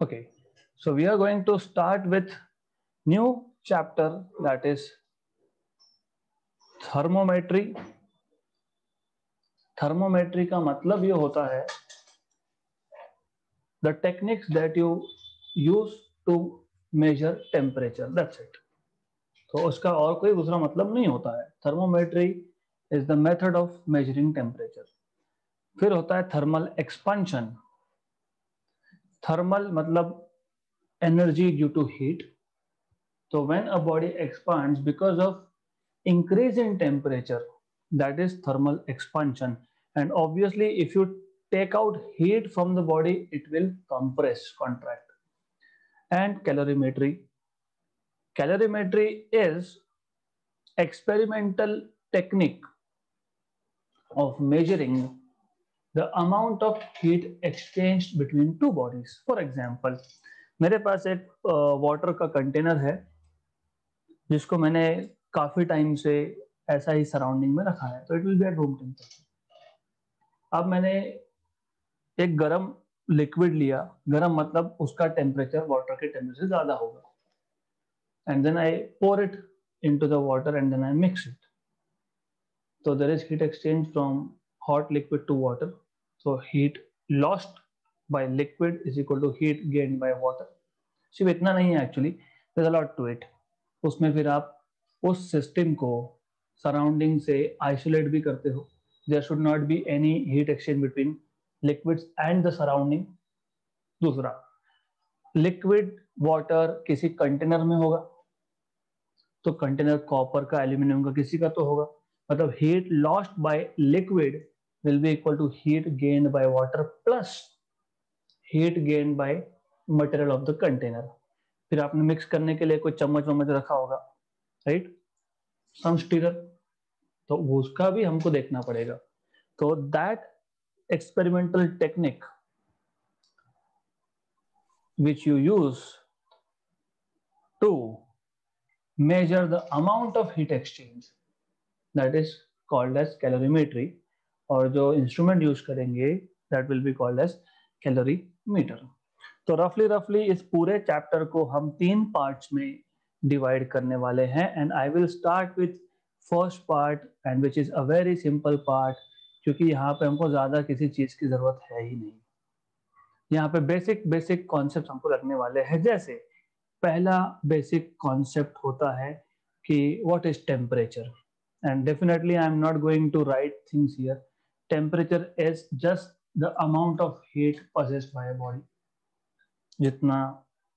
Okay, so we are going to start with new chapter that is thermometry. Thermometry का मतलब ये होता है the techniques that you use to measure temperature. That's it. तो उसका और कोई दूसरा मतलब नहीं होता है thermometry is the method of measuring temperature फिर होता है thermal expansion thermal matlab energy due to heat. So when a body expands because of increase in temperature that is thermal expansion. And obviously if you take out heat from the body it will compress contract. And calorimetry. Calorimetry is experimental technique of measuring the amount of heat exchanged between two bodies. For example, मेरे पास एक water का container है, जिसको मैंने काफ़ी time से ऐसा ही सराउंडिंग में रखा है तो it will be at room temperature अब मैंने एक गरम लिक्विड लिया, गरम मतलब उसका टेम्परेचर वाटर के टेम्परेचर ज़्यादा होगा। And then I pour it into the water and then I mix it तो there is heat exchange from hot liquid to water So, heat lost by liquid is equal to heat gained by water. सिर्फ़ इतना नहीं है actually there's a lot to. उसमें फिर आप उस system को सराउंडिंग से आइसोलेट भी करते हो. There should not be any heat exchange between liquids and the surrounding दूसरा लिक्विड वाटर किसी कंटेनर में होगा. तो कंटेनर कॉपर का एल्यूमिनियम का किसी का तो होगा. मतलब heat lost by liquid will be equal to heat gained by water plus heat gained by material of the container फिर आपने मिक्स करने के लिए कोई चम्मच वम्मच रखा होगा राइट सम स्टीरर तो उसका भी हमको देखना पड़ेगा। तो that experimental technique which you use to measure the amount of heat exchange, that is called as calorimetry और जो इंस्ट्रूमेंट यूज़ करेंगे that will be called as calorie metre तो रफली रफली इस पूरे चैप्टर को हम तीन पार्ट्स में डिवाइड करने वाले हैं and I will start with first part and which is a very simple part क्योंकि यहाँ पे हमको ज़्यादा किसी चीज़ की ज़रूरत है ही नहीं। यहाँ पे बेसिक बेसिक कॉन्सेप्ट हमको रखने वाले हैं। जैसे, पहला बेसिक कॉन्सेप्ट होता है कि what is temperature and definitely I am not going to write things here temperature is just the amount of heat possessed by body जितना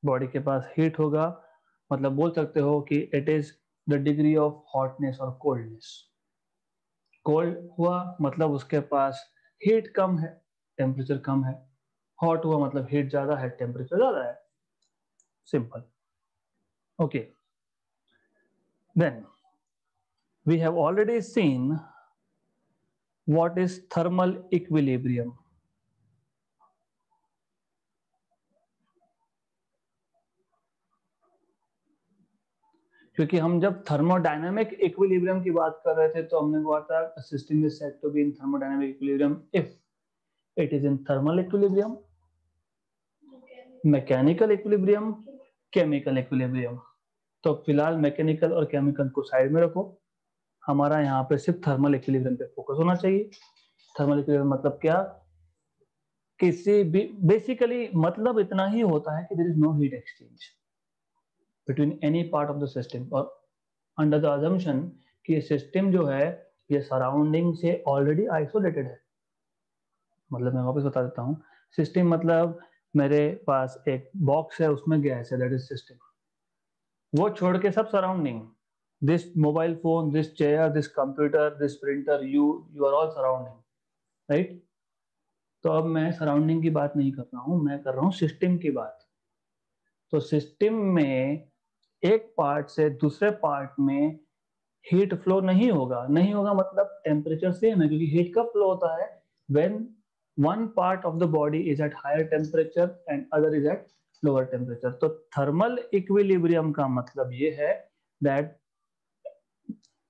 बॉडी के पास हीट होगा मतलब बोल सकते हो कि it is the degree of hotness और कोल्डनेस कोल्ड हुआ मतलब उसके पास हीट कम है टेम्परेचर कम है. हॉट हुआ मतलब हीट ज़्यादा है टेम्परेचर ज़्यादा है. Simple okay then we have already seen what is thermal equilibrium? क्योंकि हम जब थर्मोडायनामिक इक्विलिब्रियम की बात कर रहे थे तो हमने कहा था system is said to be in thermodynamic equilibrium if it is in thermal equilibrium mechanical equilibrium chemical equilibrium तो फ़िलहाल मैकेनिकल और केमिकल को साइड में रखो। हमारा यहाँ पे सिर्फ़ थर्मल इक्विलिब्रियम पे फोकस होना चाहिए। थर्मल इक्विलिब्रियम मतलब क्या? किसी भी बेसिकली मतलब इतना ही होता है कि there is no heat exchange between any part of the system और अंडर द अजम्पशन कि सिस्टम जो है, ये सराउंडिंग से ऑलरेडी आइसोलेटेड है। मतलब मैं वापस बता देता हूँ। सिस्टम मतलब मेरे पास एक बॉक्स है, उसमें गैस है दैट इज़ सिस्टम वो छोड़ के सब surrounding this mobile phone this chair this computer this printer you you are all surrounding right तो अब मैं सराउंडिंग की बात नहीं कर रहा हूँ, मैं कर रहा हूँ सिस्टम की बात। तो सिस्टम में एक पार्ट से दूसरे पार्ट में हीट फ्लो नहीं होगा। नहीं होगा मतलब टेम्परेचर सेम है, क्योंकि हीट कब फ्लो होता है? When one part of the body is at higher temperature and other is at lower temperature तो थर्मल इक्विलिब्रियम का मतलब ये है that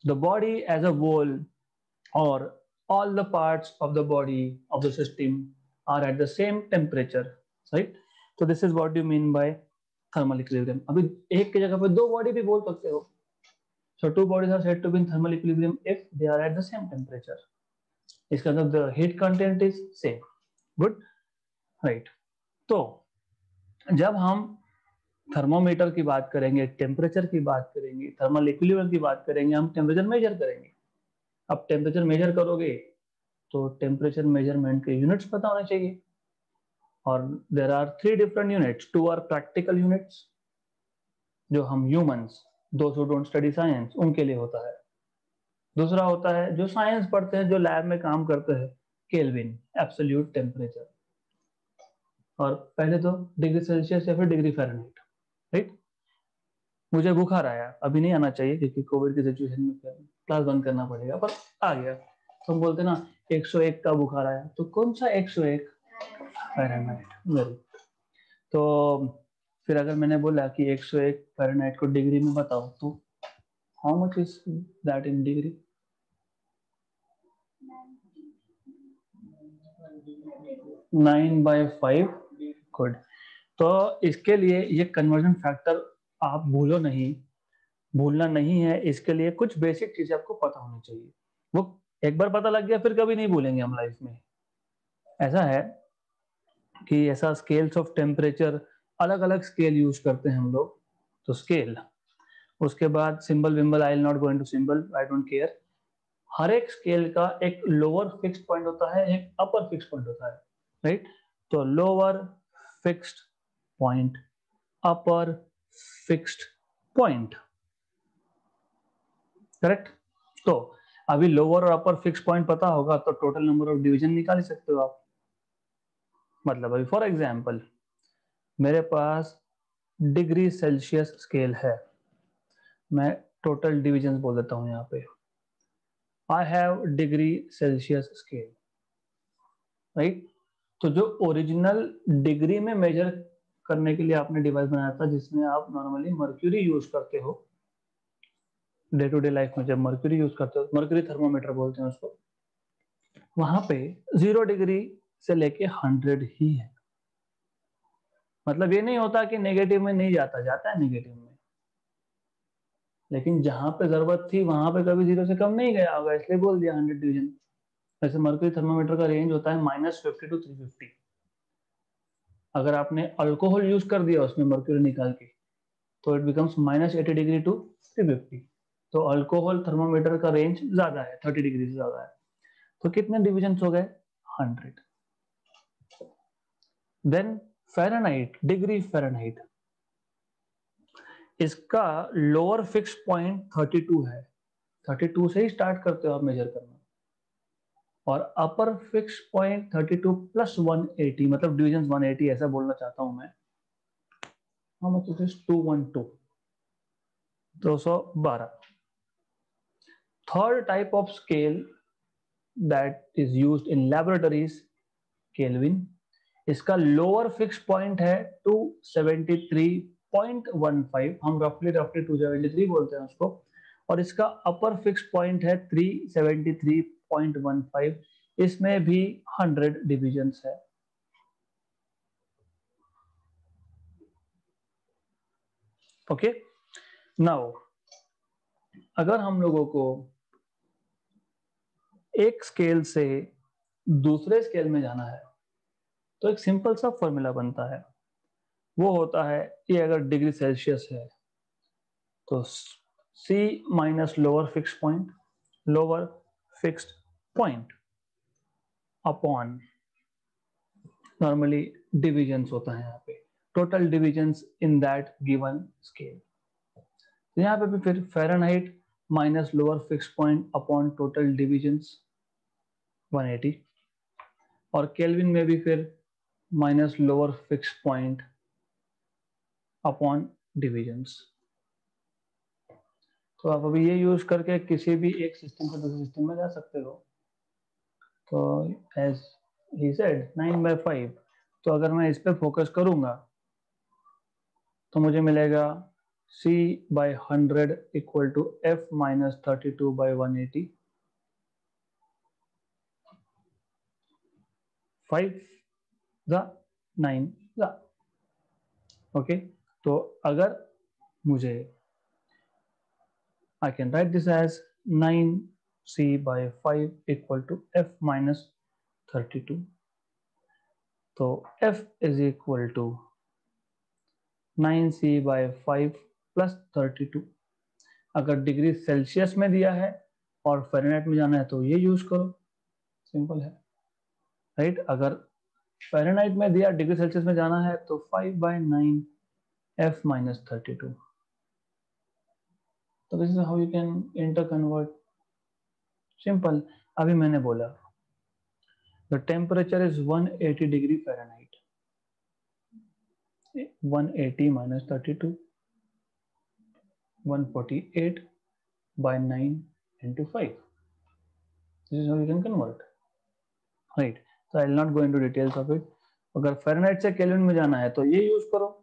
the body as a whole और all the parts of the body of the system are at the same temperature, right? तो this is what you mean by thermal equilibrium अभी एक की जगह पे दो बॉडी भी बोल सकते हो। So two bodies are said to be in thermal equilibrium if they are at the same temperature इसका मतलब the heat content is same good right तो जब हम थर्मोमीटर की बात करेंगे टेम्परेचर की बात करेंगे थर्मल इक्विलिब्रियम की बात करेंगे, हम टेम्परेचर मेजर करेंगे। अब टेम्परेचर मेजर करोगे तो टेम्परेचर मेज़रमेंट के यूनिट्स पता होने चाहिए। और there are three different units two are practical units जो हम ह्यूमंस दो हु डोंट स्टडी साइंस उनके लिए होता है। दूसरा होता है, जो साइंस पढ़ते हैं, जो लैब में काम करते हैं केल्विन एब्सोल्यूट टेम्परेचर और पहले तो डिग्री सेल्सियस या फिर डिग्री फेरनहीट राइट मुझे बुखार आया अभी नहीं आना चाहिए क्योंकि कोविड की सिचुएशन में क्लास बंद करना पड़ेगा। पर आ गया। तो हम बोलते ना 101 का बुखार आया तो कौन सा 101 फ़ारेनहाइट वेरी तो फिर अगर मैंने बोला कि 101 फ़ारेनहाइट को डिग्री में बताओ तो how much is that in degree nine by five good तो इसके लिए ये कन्वर्जन फैक्टर आप भूलो नहीं। भूलना नहीं है, इसके लिए कुछ बेसिक चीज़ें आपको पता होनी चाहिए। वो एक बार पता लग गया, फिर कभी नहीं भूलेंगे हम लाइफ में। ऐसा है कि ऐसा स्केल्स ऑफ़ टेम्परेचर अलग अलग स्केल यूज़ करते हैं हम लोग। तो स्केल उसके बाद symbol wimble I not going to symbol I don't care हर एक स्केल का एक लोअर फिक्स पॉइंट होता है, एक अपर फिक्स पॉइंट होता है राइट तो lower fixed point upper fixed point correct तो अभी लोअर और अपर फिक्स पॉइंट पता होगा तो टोटल नंबर ऑफ़ डिवीज़न निकाल सकते हो आप। मतलब अभी फॉर एग्ज़ाम्पल मेरे पास डिग्री सेल्सियस स्केल है। मैं टोटल डिविजन बोल देता हूँ यहाँ पे। I have degree Celsius scale right तो जो ओरिजिनल डिग्री में मेजर करने के लिए आपने डिवाइस बनाया था जिसमें आप नॉर्मली मर्क्यूरी यूज़ करते हो। डे टू डे लाइफ में जब मर्क्यूरी यूज़ करते हो मर्क्यूरी थर्मोमीटर बोलते हैं उसको। वहाँ पे ज़ीरो डिग्री से लेके हंड्रेड ही है। मतलब ये नहीं होता कि नेगेटिव में नहीं जाता जाता है नेगेटिव में। लेकिन जहाँ पे ज़रूरत थी, वहाँ पे कभी ज़ीरो से कम नहीं गया होगा, इसलिए बोल दिया हंड्रेड डिवीज़न वैसे मर्क्यूरी थर्मोमीटर का रेंज होता है minus fifty to three fifty अगर आपने अल्कोहल यूज़ कर दिया उसमें मर्क्यूरी निकाल के तो it becomes minus eighty degree to three fifty तो अल्कोहल थर्मोमीटर का रेंज ज़्यादा है थर्टी डिग्री से ज़्यादा है। तो कितने डिविजन हो गए? Hundred then Fahrenheit degree Fahrenheit इसका लोअर फिक्स पॉइंट 32 है। 32 से ही स्टार्ट करते हो आप मेजर करना। और अपर फिक्स पॉइंट 32 प्लस 180 मतलब डिविजन 180 ऐसा बोलना चाहता हूँ मैं। How much it is 212 212 third type of scale that is used in laboratories Kelvin इसका लोअर फिक्स पॉइंट है 273.15 हम रफली रफली 273 बोलते हैं उसको। और इसका अपर फिक्स पॉइंट है 373.15 इसमें भी 100 डिविजन्स है। ओके नाउ अगर हम लोगों को एक स्केल से दूसरे स्केल में जाना है तो एक सिंपल सा फॉर्मूला बनता है। वो होता है कि अगर डिग्री सेल्सियस है तो C minus lower fix point lower fixed point upon normally divisions होता है यहाँ पे। Total divisions in that given scale यहाँ पे भी फिर Fahrenheit minus lower fix point upon total divisions 180 और केल्विन में भी फिर minus lower fix point upon divisions तो आप अभी ये यूज़ करके किसी भी एक सिस्टम से दूसरे सिस्टम में जा सकते हो। तो as he said nine by five तो अगर मैं इस पर फोकस करूँगा तो मुझे मिलेगा c by hundred equal to F minus thirty two by one eighty five the 9 the. Okay तो अगर मुझे I can write this as 9 c by 5 equal to f minus 32 तो f is equal to 9c by 5 plus 32 अगर degree Celsius में दिया है और Fahrenheit में जाना है तो ये यूज़ करो। सिंपल है। राइट? अगर फेरेनहाइट में दिया डिग्री सेल्सियस में जाना है तो 5 बाय 9 f minus 32 तो this is how you can inter convert simple अभी मैंने बोला the temperature is 180 degree Fahrenheit 180 minus 32 148 by 9 into 5 this is how you can convert. Right. So, i'll not go into details of it. अगर Fahrenheit से Kelvin में जाना है तो ये यूज़ करो।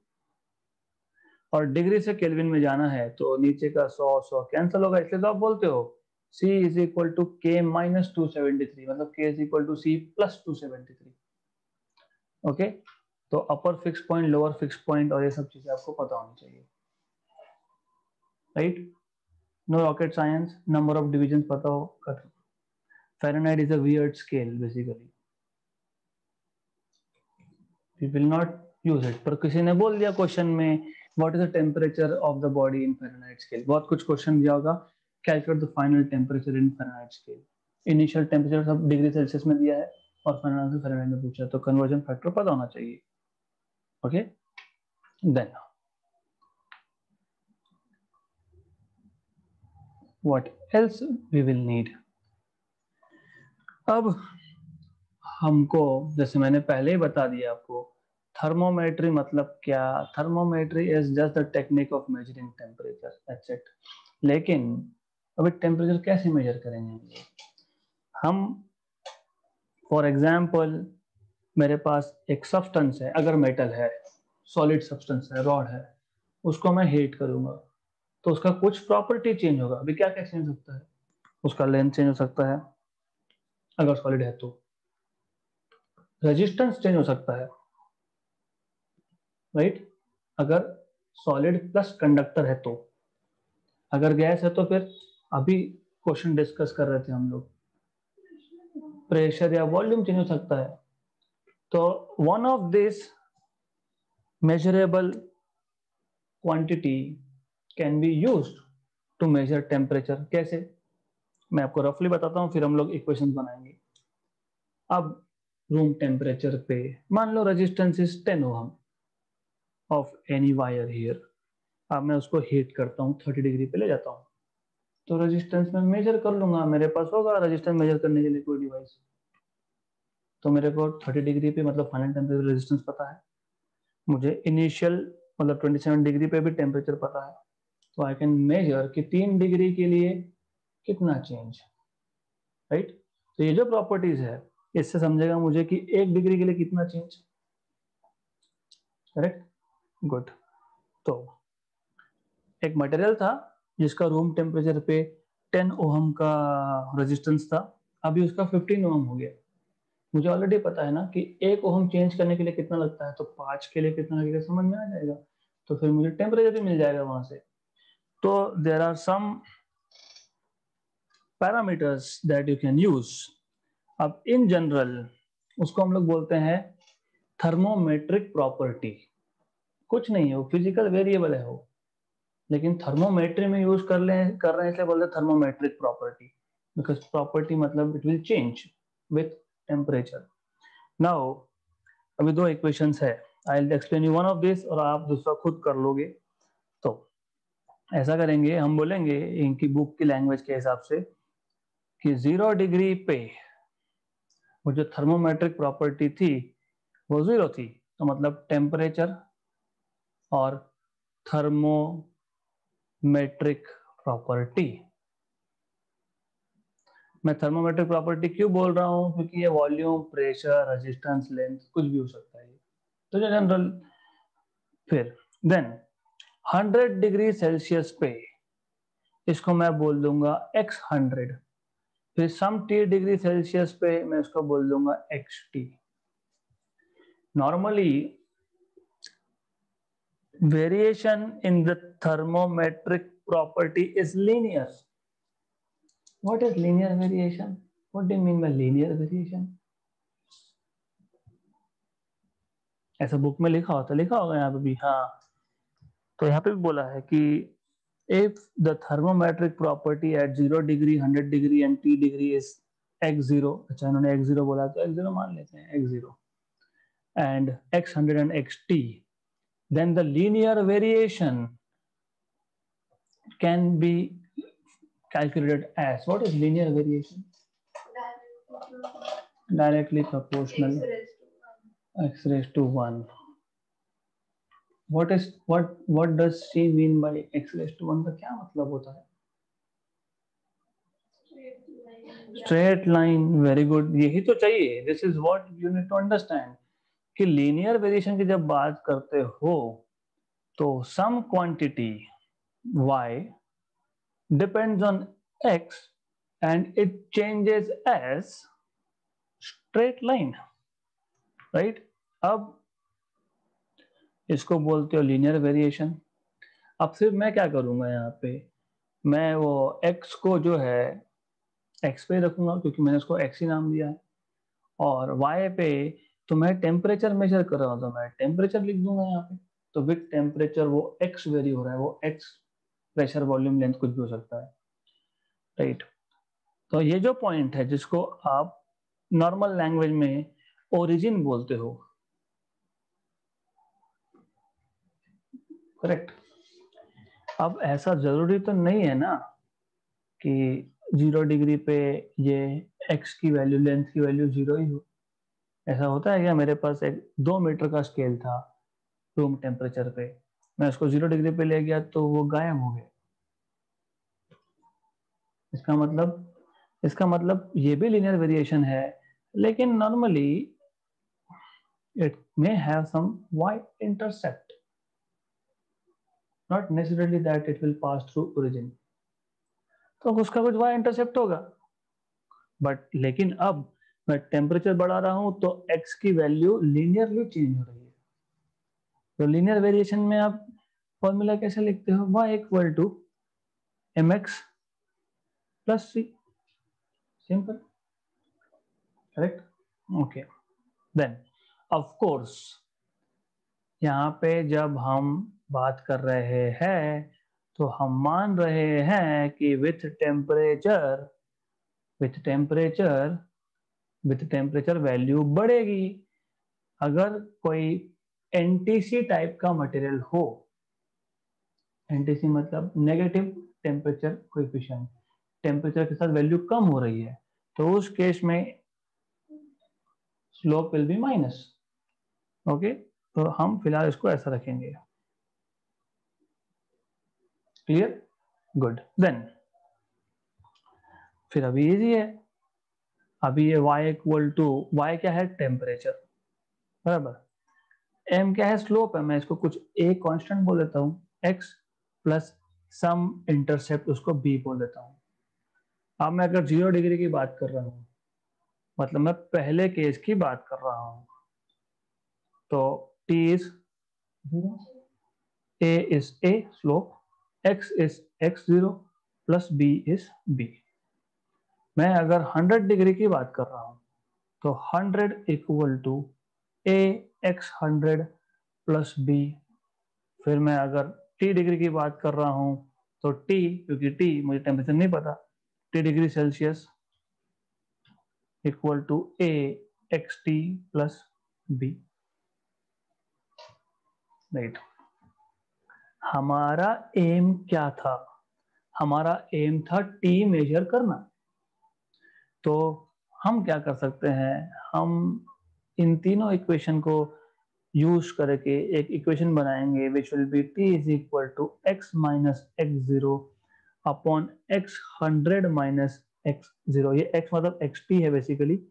और डिग्री से केल्विन में जाना है तो नीचे का 100 100 कैंसिल होगा, इसलिए तो आप बोलते हो, C is equal to K minus 273 मतलब K is equal to C plus 273 okay तो upper fix point lower fix point और ये सब चीज़ें आपको पता होनी चाहिए। Right no rocket science number of division पता हो कर Fahrenheit is a weird scale, basically we will not use it पर किसी ने बोल दिया क्वेश्चन में what is the temperature of the body in Fahrenheit scale बहुत कुछ क्वेश्चन दिया होगा। Calculate the final temperature in Fahrenheit scale. Initial temperature सब डिग्री सेल्सियस में दिया है और फाइनल से फारेनहाइट में पूछा तो कन्वर्जन फैक्टर पता होना चाहिए। Okay then what else we will need? अब हमको, जैसे मैंने पहले ही बता दिया आपको थर्मोमेट्री मतलब क्या? Thermometry is just the technique of measuring temperature etcetera लेकिन अभी टेम्परेचर कैसे मेजर करेंगे? हम फॉर एग्ज़ाम्पल मेरे पास एक सब्सटेंस है, अगर मेटल है सॉलिड सब्सटेंस है रॉड है, उसको मैं हीट करूँगा। तो उसका कुछ प्रॉपर्टी चेंज होगा। अभी क्या क्या चेंज हो सकता है? उसका लेंथ चेंज हो सकता है। अगर सॉलिड है तो। रेजिस्टेंस चेंज हो सकता है। राइट? अगर सॉलिड प्लस कंडक्टर है तो। अगर गैस है तो फिर अभी क्वेश्चन डिस्कस कर रहे थे हम लोग। प्रेशर या वॉल्यूम चेंज हो सकता है? तो one of this measurable quantity can be use to measure temperature कैसे? मैं आपको रफली बताता हूँ, फिर हम लोग इक्वेशन बनाएँगे। अब रूम टेम्परेचर पे। मान लो resistance is 10 ohm of any wire here अब मैं उसको हीट करता हूँ 30 डिग्री पे ले जाता हूँ। तो रेजिस्टेंस में मेजर कर लूँगा, मेरे पास होगा रेजिस्टेंस मेजर करने के लिए कोई डिवाइस तो मेरे को 30 डिग्री पे मतलब फाइनल टेम्परेचर रेजिस्टेंस पता है। मुझे इनिशियल मतलब 27 डिग्री पे भी टेम्परेचर पता है। तो आई कैन मेजर कि तीन डिग्री के लिए कितना चेंज राइट तो ये जो प्रॉपर्टीज़ है, इससे समझेगा मुझे कि एक डिग्री के लिए कितना चेंज करेक्ट गुड। तो एक मटेरियल था जिसका रूम टेम्परेचर पे 10 ओहम का रेजिस्टेंस था। अभी उसका 15 ओहम हो गया। मुझे ऑलरेडी पता है ना कि एक ओहम चेंज करने के लिए कितना लगता है तो पाँच के लिए कितना लगेगा, समझ में आ जाएगा। तो फिर मुझे टेम्परेचर भी मिल जाएगा वहाँ से। तो there are some parameters that you can use अब इन जनरल उसको हम लोग बोलते हैं थर्मोमेट्रिक प्रॉपर्टी कुछ नहीं है, वो फ़िज़िकल वेरिएबल है वो। लेकिन थर्मोमेट्री में यूज़ कर ले, कर रहे हैं, इसलिए बोलते हैं थर्मोमेट्रिक प्रॉपर्टी बिकॉज़ प्रॉपर्टी मतलब it will change with temperature now अभी दो इक्वेशंस है। I explain you one of this और आप दूसरा खुद कर लोगे। तो ऐसा करेंगे, हम बोलेंगे इनकी बुक की लैंग्वेज के हिसाब से कि ज़ीरो डिग्री पे वो जो थर्मोमेट्रिक प्रॉपर्टी थी, वो ज़ीरो थी। तो मतलब टेम्परेचर और थर्मोमेट्रिक प्रॉपर्टी मैं थर्मोमेट्रिक प्रॉपर्टी क्यों बोल रहा हूँ? क्योंकि ये वॉल्यूम प्रेशर रेजिस्टेंस लेंथ कुछ भी हो सकता है तो जनरल फिर देन 100 डिग्री सेल्सियस पे इसको मैं बोल दूँगा x हंड्रेड फिर सम टी डिग्री सेल्सियस पे मैं इसको बोल दूँगा X T normally variation in the thermometric property is linear. What is linear variation? What do you mean by linear variation? ऐसा बुक में लिखा होता लिखा होगा यहाँ पे भी हाँ तो यहाँ पे भी बोला है कि if the thermometric property at 0 degree 100 degree and t degree is x0 अच्छा इन्होंने x0 बोला तो x0 मान लेते हैं x0 and x100 and xt then the linear variation can be calculated as what is linear variation directly proportional x raised to 1 what is what what does she mean by x raised to 1 का क्या मतलब होता है straight line very good यही तो चाहिए this is what you need to understand कि linear variation की जब बात करते हो तो some quantity y depends on x and it changes as straight line, right? अब इसको बोलते हो लीनियर वेरिएशन अब सिर्फ़ मैं क्या करूँगा यहाँ पे? मैं वो x को जो है, x पे रखूँगा क्योंकि मैंने उसको x ही नाम दिया है। और y पे तो मैं टेम्परेचर मेजर कर रहा हूँ तो मैं टेम्परेचर लिख दूँगा यहाँ पे। तो विथ टेम्परेचर वो एक्स वेरी हो रहा है, वो एक्स प्रेशर वॉल्यूम लेंथ कुछ भी हो सकता है। राइट तो ये जो पॉइंट है, जिसको आप नॉर्मल लैंग्वेज में ओरिजिन बोलते हो। करेक्ट अब ऐसा ज़रूरी तो नहीं है ना कि ज़ीरो डिग्री पे ये एक्स की वैल्यू लेंथ की वैल्यू ज़ीरो ही हो। ऐसा होता है क्या? मेरे पास एक दो मीटर का स्केल था रूम टेम्परेचर पे। मैं उसको ज़ीरो डिग्री पे ले गया तो वो गायब हो गया। इसका मतलब इसका मतलब ये भी लीनियर वेरिएशन है, लेकिन normally it may have some Y intercept not necessarily that it will pass through origin तो उसका कुछ वाई इंटरसेप्ट होगा। बट लेकिन अब मैं टेम्परेचर बढ़ा रहा हूँ तो एक्स की वैल्यू लीनियरली चेंज हो रही है। तो लीनियर वेरिएशन में आप फॉर्मूला कैसे लिखते हो? Y equal to M X plus C simple correct okay then of course यहाँ पे जब हम बात कर रहे हैं तो हम मान रहे हैं कि with temperature with temperature with temperature value बढ़ेगी। अगर कोई एनटीसी टाइप का मटेरियल हो एनटीसी मतलब नेगेटिव टेम्परेचर कोएफिशिएंट टेम्परेचर के साथ वैल्यू कम हो रही है तो उस केस में slope will be minus okay तो हम फ़िलहाल इसको ऐसा रखेंगे। क्लियर गुड देन फिर अभी इजी है। अभी ये y इक्वल टू y क्या है? टेम्परेचर बराबर? m क्या है? स्लोप है। मैं इसको कुछ a कांस्टेंट बोल देता हूँ। x प्लस सम इंटरसेप्ट उसको b बोल देता हूँ। अब मैं अगर ज़ीरो डिग्री की बात कर रहा हूँ मतलब मैं पहले केस की बात कर रहा हूँ तो t is zero a is a slope x is x zero plus b is b मैं अगर 100 डिग्री की बात कर रहा हूँ तो 100 equal to A X hundred plus B. फिर मैं अगर टी डिग्री की बात कर रहा हूँ तो टी, क्योंकि टी मुझे टेम्परेचर नहीं पता, T degree Celsius equal to A X T plus B right हमारा एम क्या था? हमारा एम था टी मेजर करना। तो हम क्या कर सकते हैं? हम इन तीनों इक्वेशन को यूज़ करके एक इक्वेशन बनाएँगे which will be T is equal to X minus X zero upon X hundred minus X zero ये एक्स मतलब एक्स टी है basically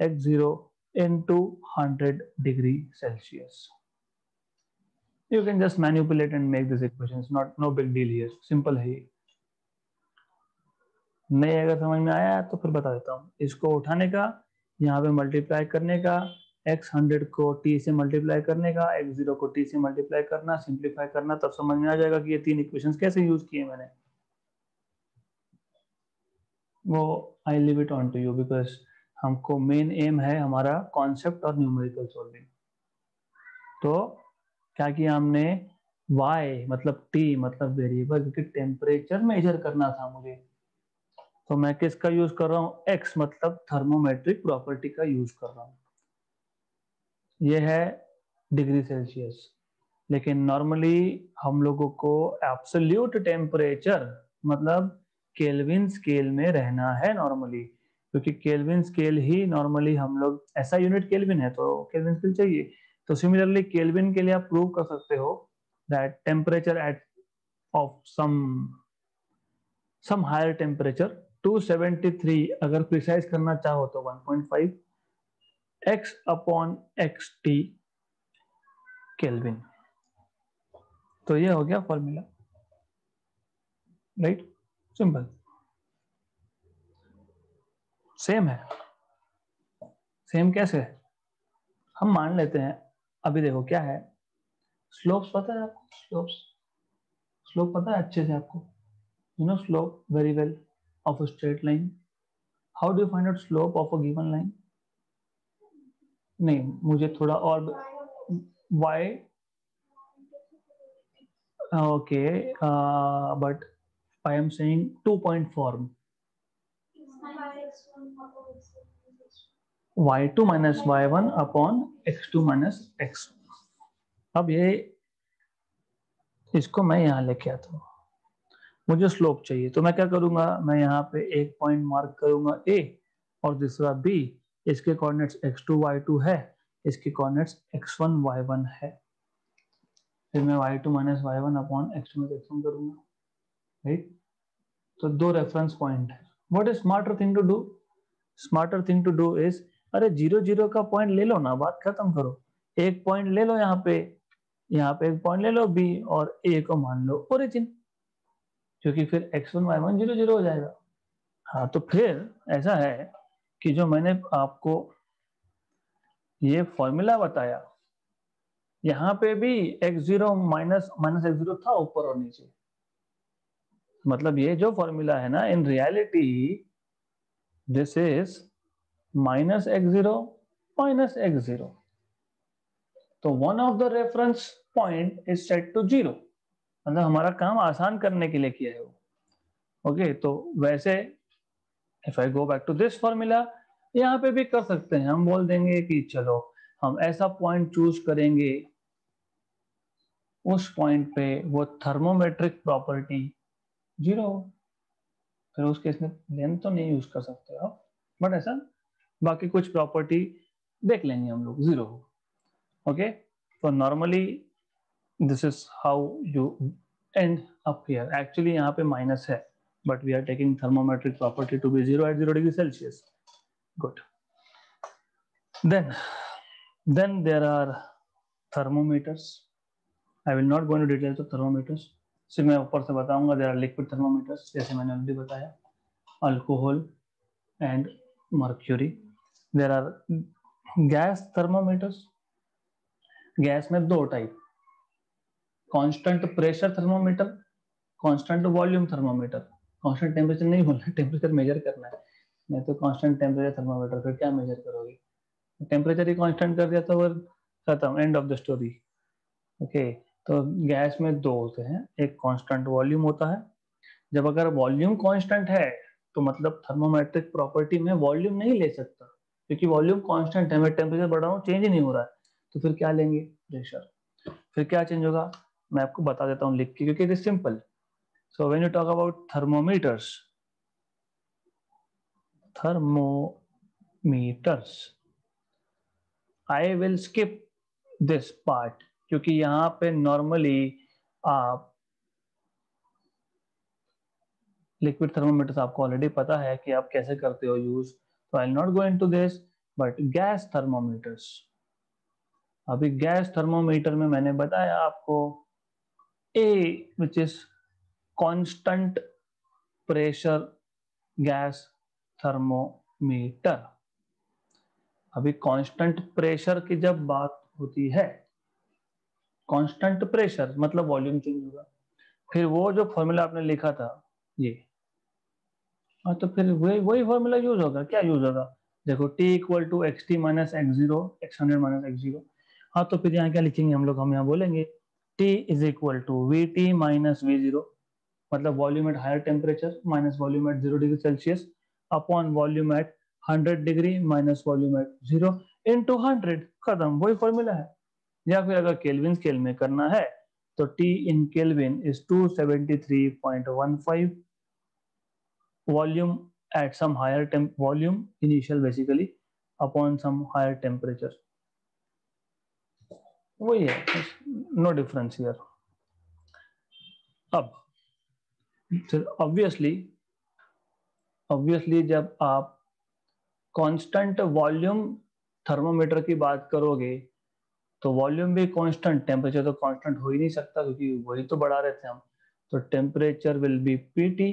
X zero into hundred degree Celsius you can just manipulate and make this equation it's not, no big deal here. Simple है ये. नहीं अगर समझ में आया तो फिर बता देता हूँ। इसको उठाने का, यहाँ पे मल्टीप्लाई करने का एक्स हंड्रेड को टी से मल्टीप्लाई करने का एक्स ज़ीरो को टी से मल्टीप्लाई करना सिंप्लीफाई करना, तब समझ में आ जाएगा कि ये तीन इक्वेशंस कैसे यूज़ किए मैंने। वो I leave it on to you because हमको मेन एम है हमारा कॉन्सेप्ट और न्यूमेरिकल सॉल्विंग तो क्या किया हमने? y मतलब t मतलब वेरिएबल क्योंकि टेम्परेचर मेजर करना था मुझे। तो मैं किसका यूज़ कर रहा हूँ? एक्स मतलब थर्मोमेट्रिक प्रॉपर्टी का यूज़ कर रहा हूँ। यह है डिग्री सेल्सियस। लेकिन नॉर्मली हम लोगों को एब्सोल्यूट टेम्परेचर मतलब केल्विन स्केल में रहना है नॉर्मली क्योंकि केल्विन स्केल ही नॉर्मली हम लोग, ऐसा यूनिट केल्विन है तो केल्विन स्केल चाहिए। तो सिमिलरली केल्विन के लिए आप प्रूव कर सकते हो that temperature at of some some higher temperature 273 अगर प्रिसाइज करना चाहो तो 1.5 x upon X T Kelvin तो ये हो गया फॉर्मूला राइट सिंपल सेम है. सेम कैसे है? हम मान लेते हैं, अभी देखो क्या है? स्लोप्स पता है आपको? स्लोप्स स्लोप पता है अच्छे से आपको? You know slope very well of a straight line how do find out slope of a given line नहीं, मुझे थोड़ा और but I am saying two point form Y two minus Y one upon X two minus X अब ये, इसको मैं यहाँ लेके आता हूँ। मुझे स्लोप चाहिए। तो मैं क्या करूँगा? मैं यहाँ पे एक पॉइंट मार्क करूँगा ए और दूसरा बी इसके coordinates X two Y two है। इसके coordinates X one Y one है। फिर मैं Y two minus Y one upon X two X one करूँगा। राइट तो दो रेफरेंस पॉइंट है। What is smarter thing to do smarter thing to do is अरे ज़ीरो ज़ीरो का point ले लो ना। बात खत्म करो। एक पॉइंट ले लो यहाँ पे। यहाँ पे एक पॉइंट ले लो बी और ए को मान लो ओरिजिन क्योंकि फिर X one Y one zero zero हो जाएगा। हाँ तो फिर ऐसा है कि जो मैंने आपको ये फॉर्मूला बताया, यहाँ पे भी X zero minus minus X zero था ऊपर और नीचे। मतलब ये जो फॉर्मूला है ना in reality this is minus X zero minus X zero तो one of the reference point is set to zero मतलब हमारा काम आसान करने के लिए किया है वो। ओके तो वैसे if I go back to this formula यहाँ पे भी कर सकते हैं। हम बोल देंगे कि चलो, हम ऐसा पॉइंट चूज़ करेंगे। उस पॉइंट पे वो थर्मोमेट्रिक प्रॉपर्टी ज़ीरो फिर उस केस में लेंथ तो नहीं यूज़ कर सकते आप बट ऐसा बाकी कुछ प्रॉपर्टी देख लेंगे हम लोग ज़ीरो ओके तो normally this is how you end up here actually यहाँ पे माइनस है but we are taking thermometric property to be zero at zero degree Celsius good then our thermometers I will not go in detail to thermometers सिर्फ़ मैं ऊपर से बताऊँगा देर are liquid thermometers जैसे मैंने ऑलरेडी बताया. Alcohol and mercury there are gas thermometers gas में दो type constant pressure thermometer constant volume thermometer constant temperature नहीं बोलना टेम्परेचर मेजर करना है। मैं तो कांस्टेंट टेम्परेचर थर्मोमीटर फिर क्या मेजर करोगे? टेम्परेचर ही कांस्टेंट कर दिया तो फिर खत्म end of the story okay तो गैस में दो होते हैं। एक कांस्टेंट वॉल्यूम होता है। जब अगर वॉल्यूम कांस्टेंट है तो मतलब थर्मोमेट्रिक प्रॉपर्टी में वॉल्यूम नहीं ले सकता। क्योंकि वॉल्यूम कांस्टेंट है, मैं टेम्परेचर बढ़ा रहा हूँ चेंज ही नहीं हो रहा है। तो फिर क्या लेंगे? प्रेशर फिर क्या चेंज होगा? मैं आपको बता देता हूँ लिख के, क्योंकि it is simple so when you talk about thermometers thermometers I will skip this part क्योंकि यहाँ पे नॉर्मली आप लिक्विड थर्मोमीटर्स आपको ऑलरेडी पता है कि आप कैसे करते हो यूज़ तो I not go to this but gas thermometers अभी गैस थर्मोमीटर में मैंने बताया आपको A which is constant pressure gas thermometer अभी कांस्टेंट प्रेशर की जब बात होती है कांस्टेंट प्रेशर मतलब वॉल्यूम चेंज होगा। फिर वो जो फॉर्मूला आपने लिखा था, ये हाँ तो फिर वही वही फॉर्मूला यूज़ होगा। क्या यूज़ होगा? देखो, t equal to X T minus X zero X hundred minus X zero हाँ तो फिर यहाँ क्या लिखेंगे हम लोग? हम यहाँ बोलेंगे t is to V T minus V zero मतलब volume at higher temperature minus volume at zero degree Celsius upon volume at hundred degree minus volume at zero into hundred खत्म, वही फॉर्मूला है। या फिर अगर केल्विन स्केल में करना है तो T in Kelvin is 273.15 volume at some higher temp, volume initial basically upon some higher temperature वही है नो डिफरेंस हियर अब ऑब्वियसली ऑब्वियसली जब आप कांस्टेंट वॉल्यूम थर्मोमीटर की बात करोगे तो वॉल्यूम भी कांस्टेंट टेम्परेचर तो कांस्टेंट हो ही नहीं सकता क्योंकि वही तो बढ़ा रहे थे हम। तो temperature will be P T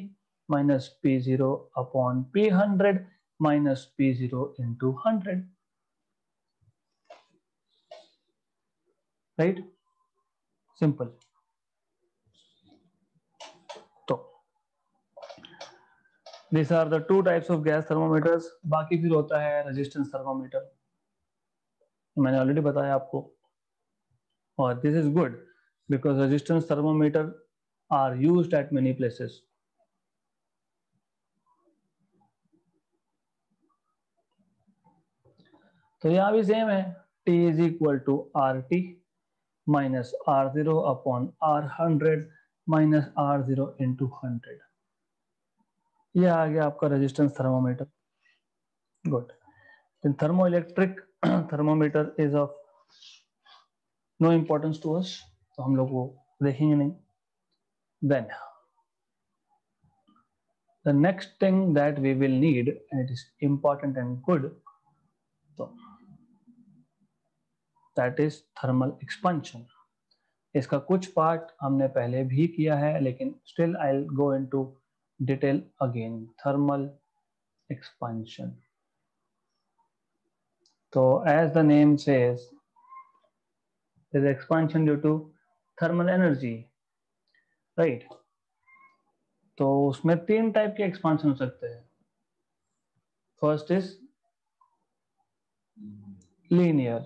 minus P zero upon P hundred minus P zero into hundred right simple तो this are the two types of gas thermometers बाकी फिर होता है रेजिस्टेंस थर्मोमीटर मैंने ऑलरेडी बताया आपको। और this is good because resistance thermometer are used at many places. तो यहाँ भी सेम है, T is equal to R T zero upon R hundred minus R zero into hundred यह आ गया आपका resistance thermometer good thermoelectric thermometer is of no importance to us तो हम लोग वो देखेंगे नहीं. Then the next thing that we will need, and it is important and good so that is thermal expansion. इसका कुछ पार्ट हमने पहले भी किया है, लेकिन still I go into detail again thermal expansion तो as the name there is due to thermal energy, right? तो उसमें तीन टाइप के एक्सपांशन हो सकते हैं. फ़र्स्ट इज़ लीनियर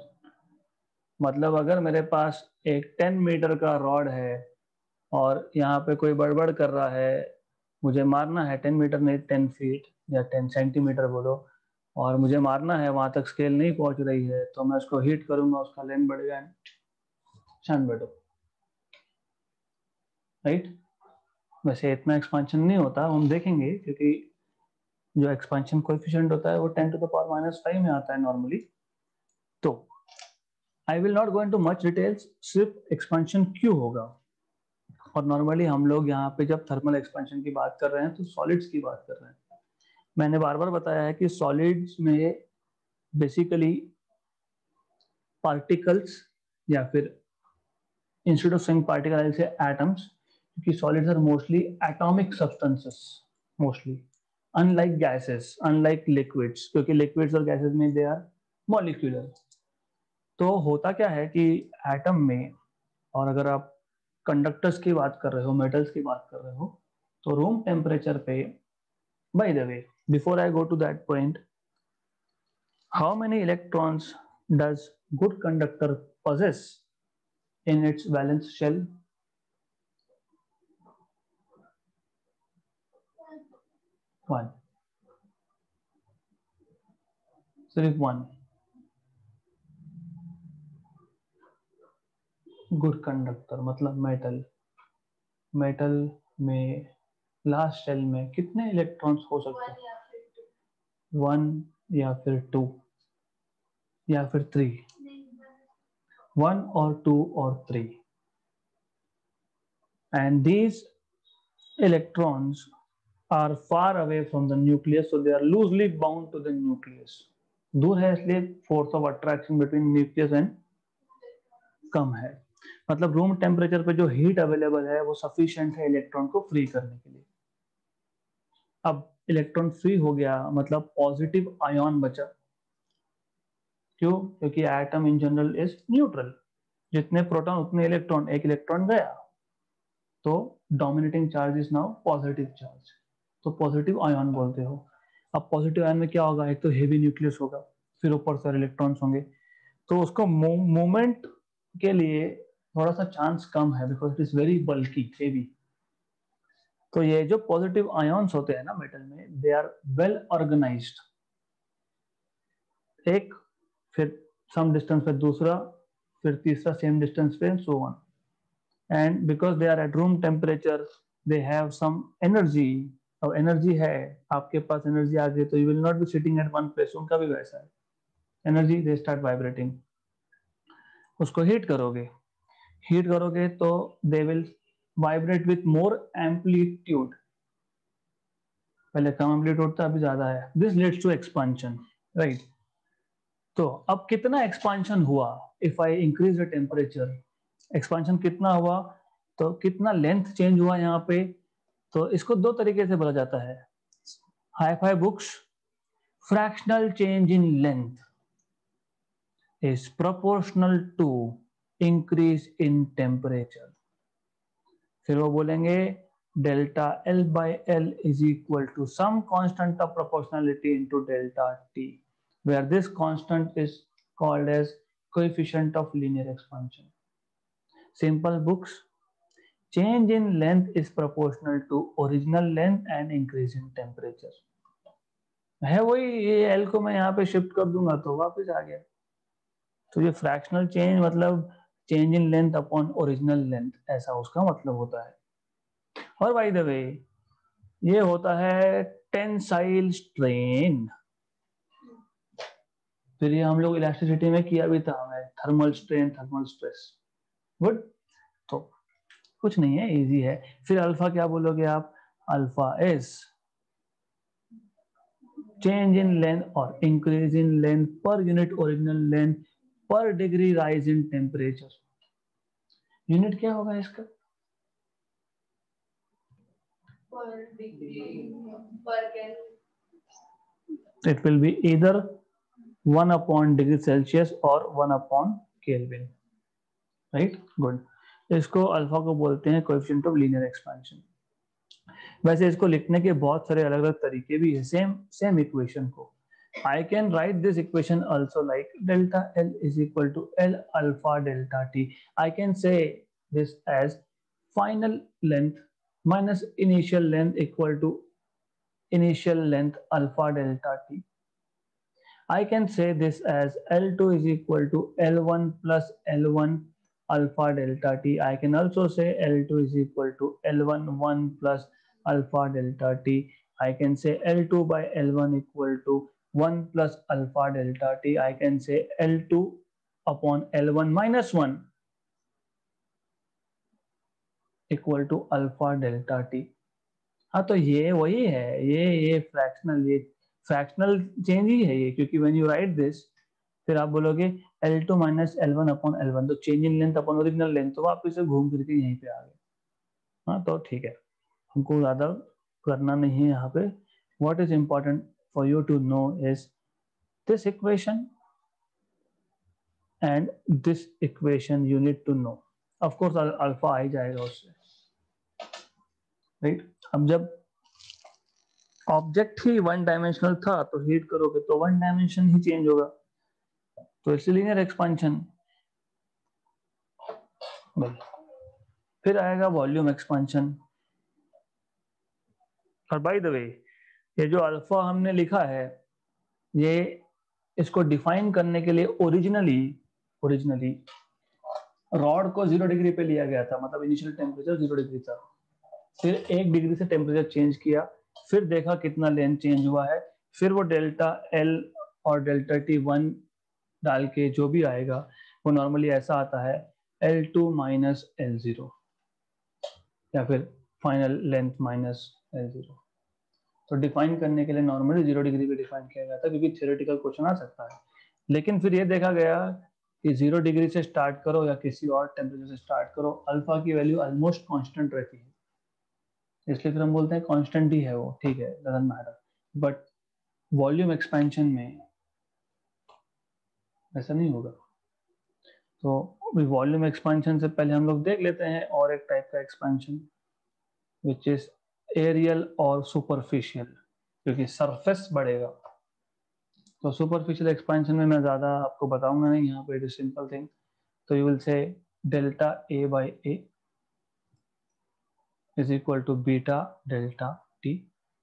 मतलब अगर मेरे पास एक टेन मीटर का रॉड है और यहाँ पे कोई बड़बड़ कर रहा है, मुझे मारना है, टेन मीटर नहीं, टेन फीट या टेन सेंटीमीटर बोलो, और मुझे मारना है, वहाँ तक स्केल नहीं पहुँच रही है तो मैं उसको हीट करूँगा, उसका लेंथ बढ़ेगा। शांत बैठो। राइट वैसे इतना एक्सपांशन नहीं होता, हम देखेंगे, क्योंकि जो एक्सपांशन कोएफिशिएंट होता है, वो 10 to the power minus five में आता है normally I will not go in too much details सिर्फ़ एक्सपेंशन क्यों होगा? और नॉर्मली हम लोग यहाँ पे जब थर्मल एक्सपेंशन की बात कर रहे हैं तो सॉलिड्स की बात कर रहे हैं। मैंने बार बार बताया है कि सॉलिड्स में बेसिकली पार्टिकल्स या फिर इंस्टेड ऑफ़ सिंग पार्टिकल से एटम्स क्योंकि solids are mostly atomic substances mostly unlike gases unlike liquids क्योंकि लिक्विड्स और गैसेज में दे आर मॉलिक्यूलर तो होता क्या है कि एटम में, और अगर आप कंडक्टर्स की बात कर रहे हो मेटल्स की बात कर रहे हो तो रूम टेम्परेचर पे by the way before I go to that point how many electrons does good conductor possess in its valence shell? One. सिर्फ़ वन गुड कंडक्टर मतलब मेटल मेटल में लास्ट सेल में कितने इलेक्ट्रॉन्स हो सकते हैं? One या फिर टू या फिर थ्री वन और टू और three and these electrons are far away from the nucleus so they are loosely bound to the nucleus दूर है इसलिए force of attraction between nucleus and कम है। मतलब रूम टेम्परेचर पे जो हीट अवेलेबल है, वो सफिशियंट है इलेक्ट्रॉन को फ्री करने के लिए। अब इलेक्ट्रॉन फ्री हो गया मतलब पॉजिटिव आयोन बचा। क्यों? क्योंकि atom in general is neutral जितने प्रोटॉन उतने इलेक्ट्रॉन एक इलेक्ट्रॉन गया तो dominating charge is now positive charge तो पॉजिटिव आयन बोलते हो। अब पॉजिटिव आयन में क्या होगा? एक तो हेवी न्यूक्लियस होगा, फिर ऊपर सारे इलेक्ट्रॉन्स होंगे। तो उसको मूवमेंट के लिए थोड़ा सा चांस कम है बिकॉज़ इट इज़ वेरी बल्कि हेवी तो ये जो पॉजिटिव आयन्स होते हैं ना मेटल में दे आर वेल ऑर्गेनाइज्ड एक, फिर सम डिस्टेंस पे दूसरा, फिर तीसरा सेम डिस्टेंस पे so one and because they are at room temperature they have some energy अब एनर्जी है, आपके पास एनर्जी आ गई तो you will not be sitting at one place उनका भी वैसा है. एनर्जी दे स्टार्ट वाइब्रेटिंग उसको हीट करोगे हीट करोगे तो they will vibrate with more amplitude पहले कम एम्पलीट्यूड था, अभी ज़्यादा है। This leads to expansion right तो अब कितना एक्सपांशन हुआ? If I increase the temperature expansion कितना हुआ? तो कितना लेंथ चेंज हुआ यहाँ पे? तो इसको दो तरीके से बोला जाता है। Hi fi books fractional change in length is proportional to increase in temperature फिर वो बोलेंगे delta L by L is equal to some constant of proportionality into delta T where this constant is called as coefficient of linear expansion simple books change in length is proportional to original length and increase in temperature है वही, ये L को मैं यहाँ पे shift कर दूँगा तो वापस आ गया। तो ये फ्रैक्शनल चेंज मतलब change in length upon original length, ऐसा उसका मतलब होता है। और बाय द वे ये होता है टेंसाइल स्ट्रेन। फिर ये हम लोग इलास्टिसिटी में किया भी था, हमें thermal strain thermal stress good तो कुछ नहीं है इजी है। फिर अल्फ़ा क्या बोलोगे आप? Alpha is change in length और increase in length per unit original length per degree rise in temperature. Unit क्या होगा इसका? it will be either 1 upon degree celsius or 1 upon kelvin right? Good. इसको alpha को बोलते हैं coefficient of linear expansion वैसे इसको लिखने के बहुत सारे अलग अलग तरीके भी है सेम सेम इक्वेशन को। I can write this equation also like delta L is equal to L alpha delta T. I can say this as final length minus initial length equal to initial length alpha delta T. I can say this as L2 is equal to L1 plus L1 alpha delta T. I can also say L2 is equal to L1 1 plus alpha delta T. I can say L2 by L1 equal to 1 plus alpha delta t, I can say L2 upon L1 minus 1 equal to alpha delta T हाँ तो ये वही है ये ये fractional ये fractional change ही है ये क्योंकि व्हेन यू राइट दिस फिर आप बोलोगे L two minus L one upon L one तो change in length upon original length तो आप इसे घूम फिर के यहीं पे आ गए। हाँ तो ठीक है हमको ज़्यादा करना नहीं है यहाँ पे। What is important for you to know is this equation and this equation you need to know. Of course alpha आ जाएगा उससे। राइट अब जब ऑब्जेक्ट ही वन डायमेंशनल था तो हीट करोगे तो वन डायमेंशन ही चेंज होगा। तो इसलिए लीनियर एक्सपांशन फिर आएगा वॉल्यूम एक्सपांशन और बाय द वे ये जो अल्फ़ा हमने लिखा है, ये इसको डिफाइन करने के लिए ओरिजिनली ओरिजिनली रॉड को ज़ीरो डिग्री पे लिया गया था मतलब इनिशियल टेम्परेचर ज़ीरो डिग्री था। फिर एक डिग्री से टेम्परेचर चेंज किया, फिर देखा कितना लेंथ चेंज हुआ है, फिर वो डेल्टा एल और डेल्टा टी वन डाल के जो भी आएगा, वो नॉर्मली ऐसा आता है L two minus L zero या फिर final length minus L zero तो डिफाइन करने के लिए नॉर्मली ज़ीरो डिग्री पे डिफाइन किया गया था क्योंकि थियोरेटिकल क्वेश्चन आ सकता है। लेकिन फिर ये देखा गया कि ज़ीरो डिग्री से स्टार्ट करो या किसी और टेम्परेचर से स्टार्ट करो अल्फ़ा की वैल्यू ऑलमोस्ट कांस्टेंट रहती है। इसलिए फिर हम बोलते हैं कांस्टेंट ही है वो, ठीक है doesn't matter but volume expansion में ऐसा नहीं होगा। तो वॉल्यूम एक्सपेंशन से पहले हम लोग देख लेते हैं और एक टाइप का एक्सपेंशन विच इज़ एरियल और सुपरफिशियल क्योंकि सरफेस बढ़ेगा। तो सुपरफिशियल एक्सपेंशन में मैं ज़्यादा आपको बताऊँगा नहीं, यहाँ पे इट इज़ सिंपल थिंग तो you will say delta A by A is equal to beta delta T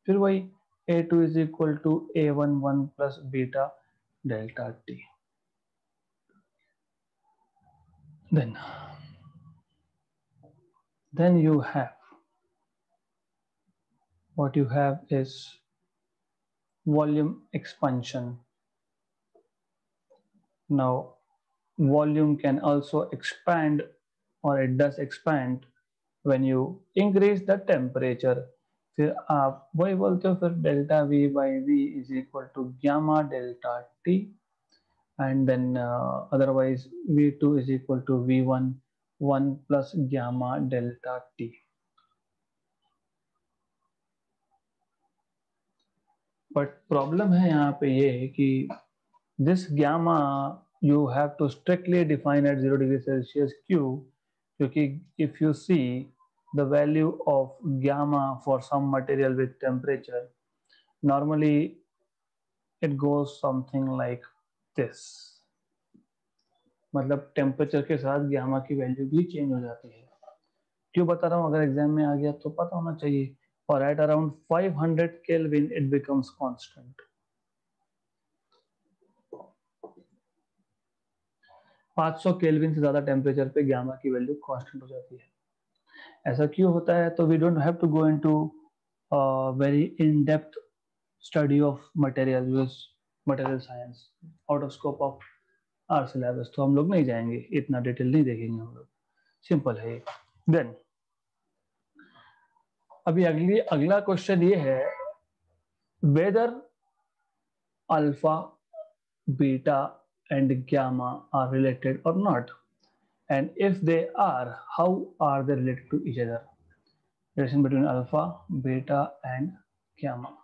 फिर वही A two is equal to A one one plus beta delta T then then you have what you have is volume expansion now volume can also expand or it does expand when you increase the temperature फिर आप वही बोलते हो फिर delta V by V is equal to gamma delta T and then uh, otherwise v2 is equal to v1 1 plus gamma delta t but problem है यहाँ पे ये कि this gamma you have to strictly define at zero degree Celsius Q क्योंकि if you see the value of gamma for some material with temperature normally it goes something like this मतलब temperature के साथ gamma की value भी change हो जाती है। क्यों बता रहा हूँ? अगर एग्ज़ाम में आ गया तो पता होना चाहिए। और at around 500 kelvin it becomes constant 500 kelvin से ज़्यादा टेम्परेचर पे गामा की वैल्यू कांस्टेंट हो जाती है। ऐसा क्यों होता है? तो we don't have to go into very in depth study of material material science out of scope of our syllabus तो हम लोग नहीं जाएँगे, इतना डिटेल नहीं देखेंगे हम लोग। सिंपल है देन अभी अगली, अगला क्वेश्चन ये है whether alpha beta and gamma are related और not and if they are how are they related to each other relation between alpha beta and gamma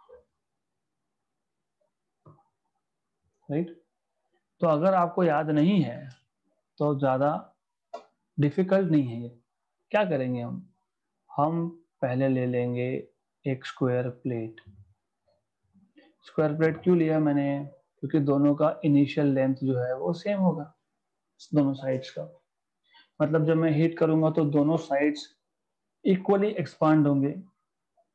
right तो अगर आपको याद नहीं है तो ज़्यादा डिफ़िकल्ट नहीं है ये। क्या करेंगे हम? हम पहले ले लेंगे एक स्क्वायर प्लेट स्क्वायर प्लेट क्यों लिया मैंने? क्योंकि दोनों का इनिशियल लेंथ जो है वो सेम होगा, दोनों साइड्स का. मतलब जब मैं हीट करूँगा तो दोनों साइड्स इक्वली एक्सपांड होंगे.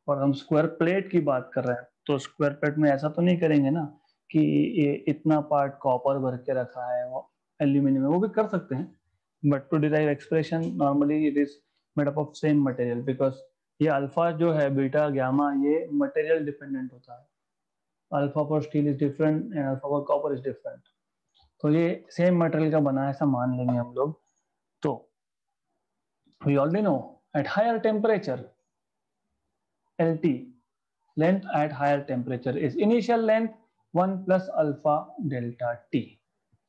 और हम स्क्वायर प्लेट की बात कर रहे हैं तो स्क्वायर प्लेट में ऐसा तो नहीं करेंगे ना कि ये इतना पार्ट कॉपर भर के रखा है वो एल्यूमिनियम वो भी कर सकते हैं. But to derive expression normally it is made up of same material because ये अल्फ़ा जो है बीटा ग्यामा ये मटेरियल डिपेंडेंट होता है। Alpha for steel is different and alpha for copper is different तो ये सेम मटेरियल का बना है, ऐसा मान लेंगे हम लोग। तो we already know at higher temperature L T length at higher temperature is initial length one plus alpha delta T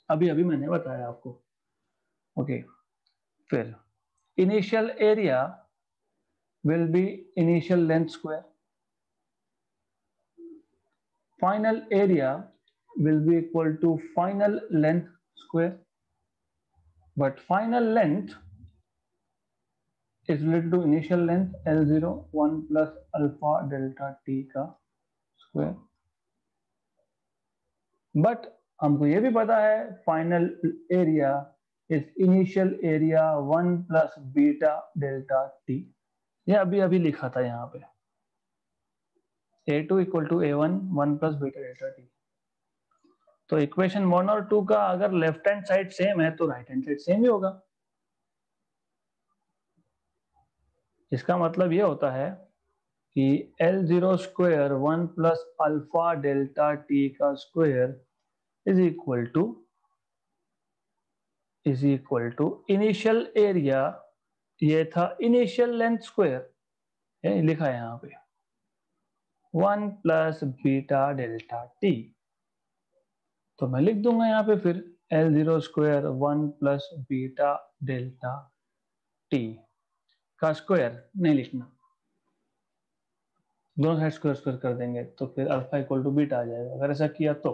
अभी अभी मैंने बताया आपको। Okay okay. फिर initial area will be initial length square final area will be equal to final length square but final length is related to initial length L0 1 plus alpha delta t का square but हमको ये भी पता है final area is initial area one plus beta delta T ये अभी अभी लिखा था यहाँ पे। A two equal to A one one plus beta delta T तो इक्वेशन वन और टू का अगर लेफ़्ट हैंड साइड सेम है तो राइट हैंड साइड सेम ही होगा। इसका मतलब ये होता है कि L zero square one plus alpha delta T का square is equal to is equal to initial area ये था इनिशियल लेंथ स्क्वायर लिखा है यहाँ पे। One plus beta delta T. तो मैं लिख दूँगा यहाँ पे फिर L zero square one plus beta delta T का स्क्वायर, नहीं लिखना। दोनों साइड स्क्वायर स्क्वायर कर देंगे तो फिर अल्फ़ा इक्वल टू बीटा आ जाएगा। अगर ऐसा किया तो।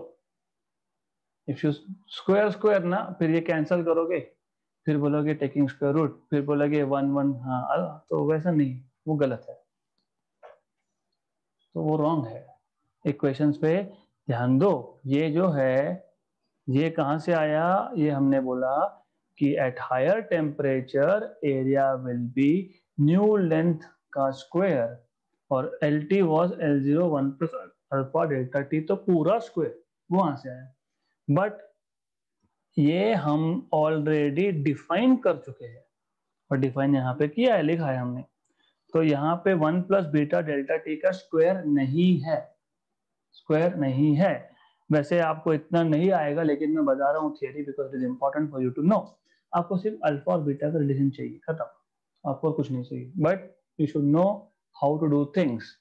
इफ़ यू स्क्वायर स्क्वायर ना, फिर ये कैंसिल करोगे। फिर बोलोगे टेकिंग स्क्वायर रूट फिर बोलोगे वन वन हाँ तो वैसा नहीं, वो गलत है। तो वो रॉन्ग है। इक्वेशंस पे ध्यान दो, ये जो है, ये कहाँ से आया? ये हमने बोला कि at higher temperature area will be new length का स्क्वायर और L T was L zero one plus alpha delta T तो पूरा स्क्वायर वहाँ से आया। बट ये हम ऑलरेडी डिफाइन कर चुके हैं। और डिफाइन यहाँ पे किया है, लिखा है हमने। तो यहाँ पे one plus beta delta T का स्क्वायर नहीं है। स्क्वायर नहीं है। वैसे आपको इतना नहीं आएगा, लेकिन मैं बता रहा हूँ theory because it is important for you to know आपको सिर्फ़ अल्फ़ा और बीटा का रिलेशन चाहिए, खत्म। आपको कुछ नहीं चाहिए। But you should know how to do things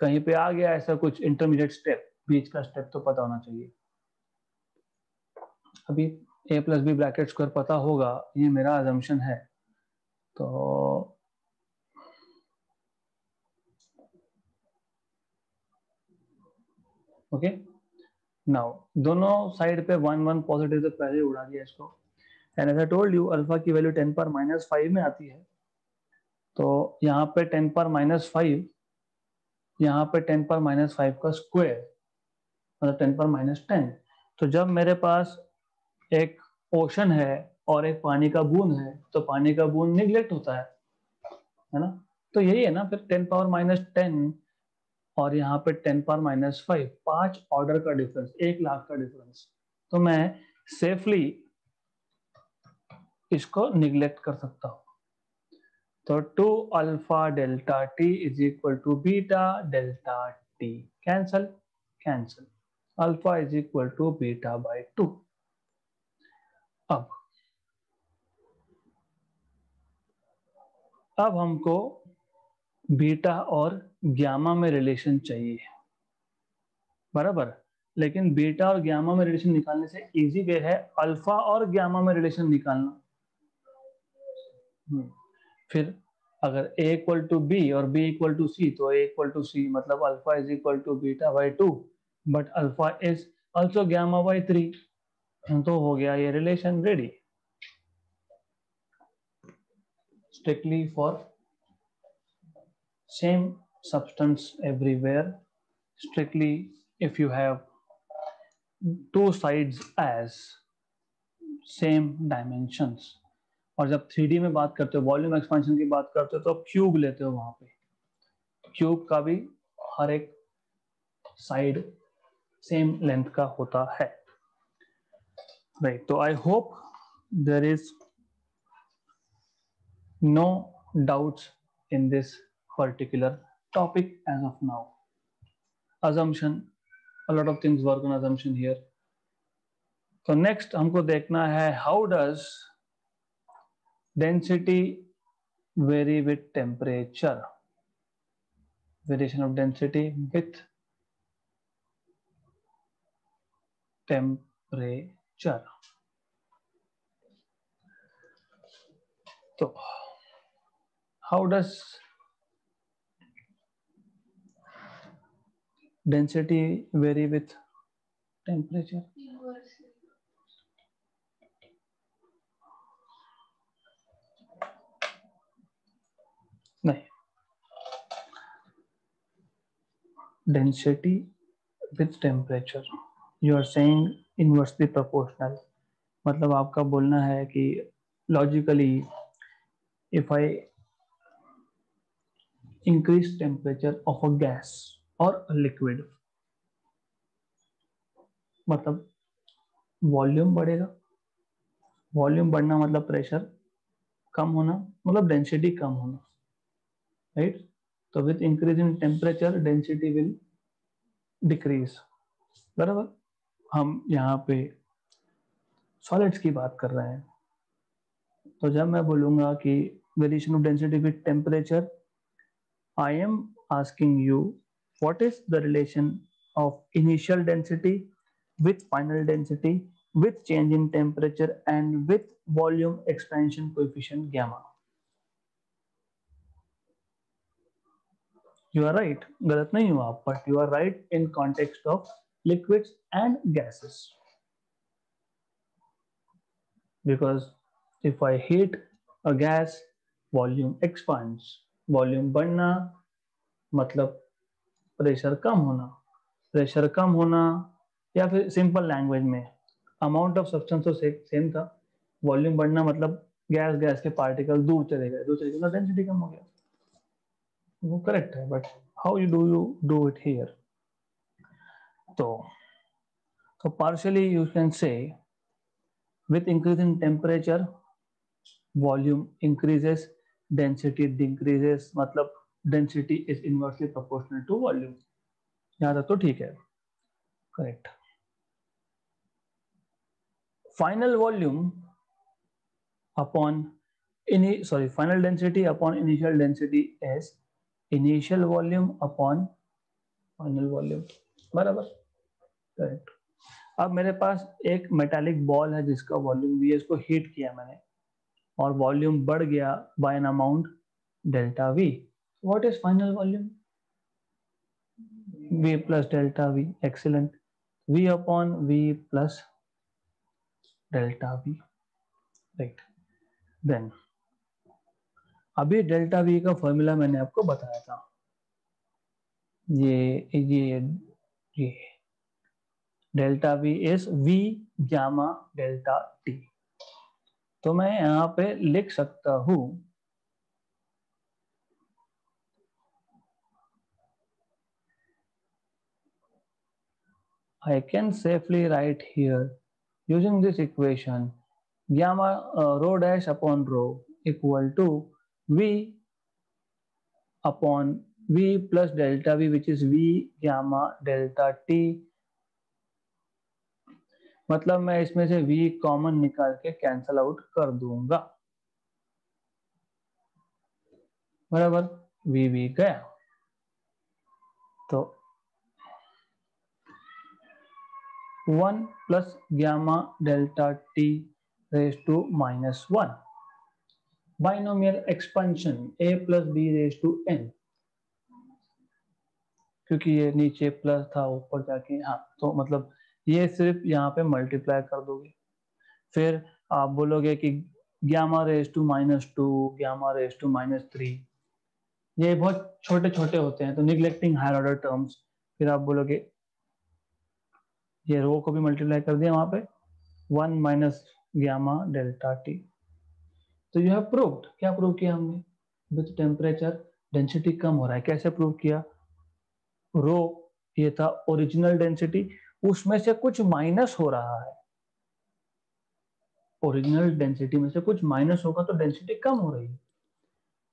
कहीं पे आ गया ऐसा कुछ इंटरमीडिएट स्टेप बीच का स्टेप तो पता होना चाहिए। अभी A plus B bracket square पता होगा, ये मेरा अजम्पन है। तो ओके नाउ दोनों साइड पे वन वन पॉजिटिव तो पहले उड़ा दिया इसको। And as I told you alpha की वैल्यू टेन पर माइनस फाइव में आती है। तो यहाँ पे टेन पर माइनस फाइव यहाँ पे टेन पर माइनस फाइव का स्क्वायर मतलब टेन पर माइनस टेन तो जब मेरे पास एक ओशन है और एक पानी का बूंद है तो पानी का बूंद निग्लेक्ट होता है है ना? तो यही है ना, फिर टेन पावर माइनस टेन और यहाँ पे टेन पावर माइनस फाइव पाँच ऑर्डर का डिफरेंस एक लाख का डिफरेंस तो मैं सेफली इसको निग्लेक्ट कर सकता हूँ। तो two alpha delta T is equal to beta delta T cancel cancel alpha is equal to beta by two अब। अब हमको बीटा और ग्यामा में रिलेशन चाहिए। बराबर? लेकिन बीटा और ग्यामा में रिलेशन निकालने से इजी वे है अल्फ़ा और ग्यामा में रिलेशन निकालना। हम्म, फिर अगर a इक्वल टू बी और b इक्वल टू सी तो a इक्वल टू सी मतलब alpha is equal to beta by two but alpha is also gamma by three तो हो गया ये relation ready strictly for same substance everywhere strictly if you have two sides as same dimensions और जब three में बात करते हो वॉल्यूम एक्सपेंशन की बात करते हो तो क्यूब लेते हो वहाँ पे। क्यूब का भी हर एक साइड सेम लेंथ का होता है। right so i hope there is no doubts in this particular topic as of now assumption a lot of things work on assumption here so next हमको देखना है how does density vary with temperature variation of density with temperature चलो। तो how does density vary with temperature नहीं। Density with temperature you are saying inversely proportional मतलब आपका बोलना है कि logically if I increase temperature of a gas और a liquid मतलब वॉल्यूम बढ़ेगा। वॉल्यूम बढ़ना मतलब प्रेशर कम होना मतलब डेंसिटी कम होना राइट तो with increase in temperature density will decrease बराबर? हम यहाँ पे सॉलिड्स की बात कर रहे हैं। तो जब मैं बोलूँगा कि variation of density with temperature I am asking you what is the relation of initial density with final density with change in temperature and with volume expansion coefficient gamma you are right गलत नहीं हुआ but you are right in context of liquids and gases. Because if I heat a gas, volume expands volume बढ़ना मतलब pressure कम होना। Pressure कम होना या फिर simple language में अमाउंट ऑफ़ सब्सटेंस तो सेम था। वॉल्यूम बढ़ना मतलब गैस गैस के पार्टिकल दूर चले गए। दूर चले गए डेंसिटी कम हो गया। वो करेक्ट है but how you do you do it here तो तो partially you can say with increase in temperature volume increases density decreases मतलब density is inversely proportional to volume यहाँ तक तो ठीक है। Correct final volume upon ini sorry final density upon initial density as initial volume upon final volume बराबर। Correct अब मेरे पास एक मेटालिक बॉल है जिसका वॉल्यूम वी इसको हीट किया मैंने। और वॉल्यूम बढ़ गया by an amount delta V what is final volume v plus delta v, excellent. V upon v plus delta v. Right. Then, अभी डेल्टा वी का फॉर्मूला मैंने आपको बताया था। ये ये ये। Delta V is V gamma delta T तो मैं यहाँ पे लिख सकता हूँ I can safely write here using this equation gamma uh, rho dash upon rho equal to v upon v plus delta v which is v gamma delta t मतलब मैं इसमें से v कॉमन निकाल के कैंसल आउट कर दूँगा। बराबर v v गया। तो one plus gamma delta T raise to minus one binomial expansion A plus B raise to N क्योंकि ये नीचे प्लस था, ऊपर जाके हाँ तो मतलब ये सिर्फ़ यहाँ पे मल्टीप्लाई कर दोगे। फिर आप बोलोगे कि gamma raise to minus two gamma raise to minus three ये बहुत छोटे छोटे होते हैं तो निग्लेक्टिंग हायर ऑर्डर टर्म्स फिर आप बोलोगे, ये रो को भी मल्टीप्लाई कर दिया वहाँ पे। One minus gamma delta T तो यू हैव प्रूव्ड क्या प्रूव किया हमने? विथ टेम्परेचर डेंसिटी कम हो रहा है। कैसे प्रूव किया? रो ये था ओरिजिनल डेंसिटी उसमें से कुछ माइनस हो रहा है। ओरिजिनल डेंसिटी में से कुछ माइनस होगा तो डेंसिटी कम हो रही है।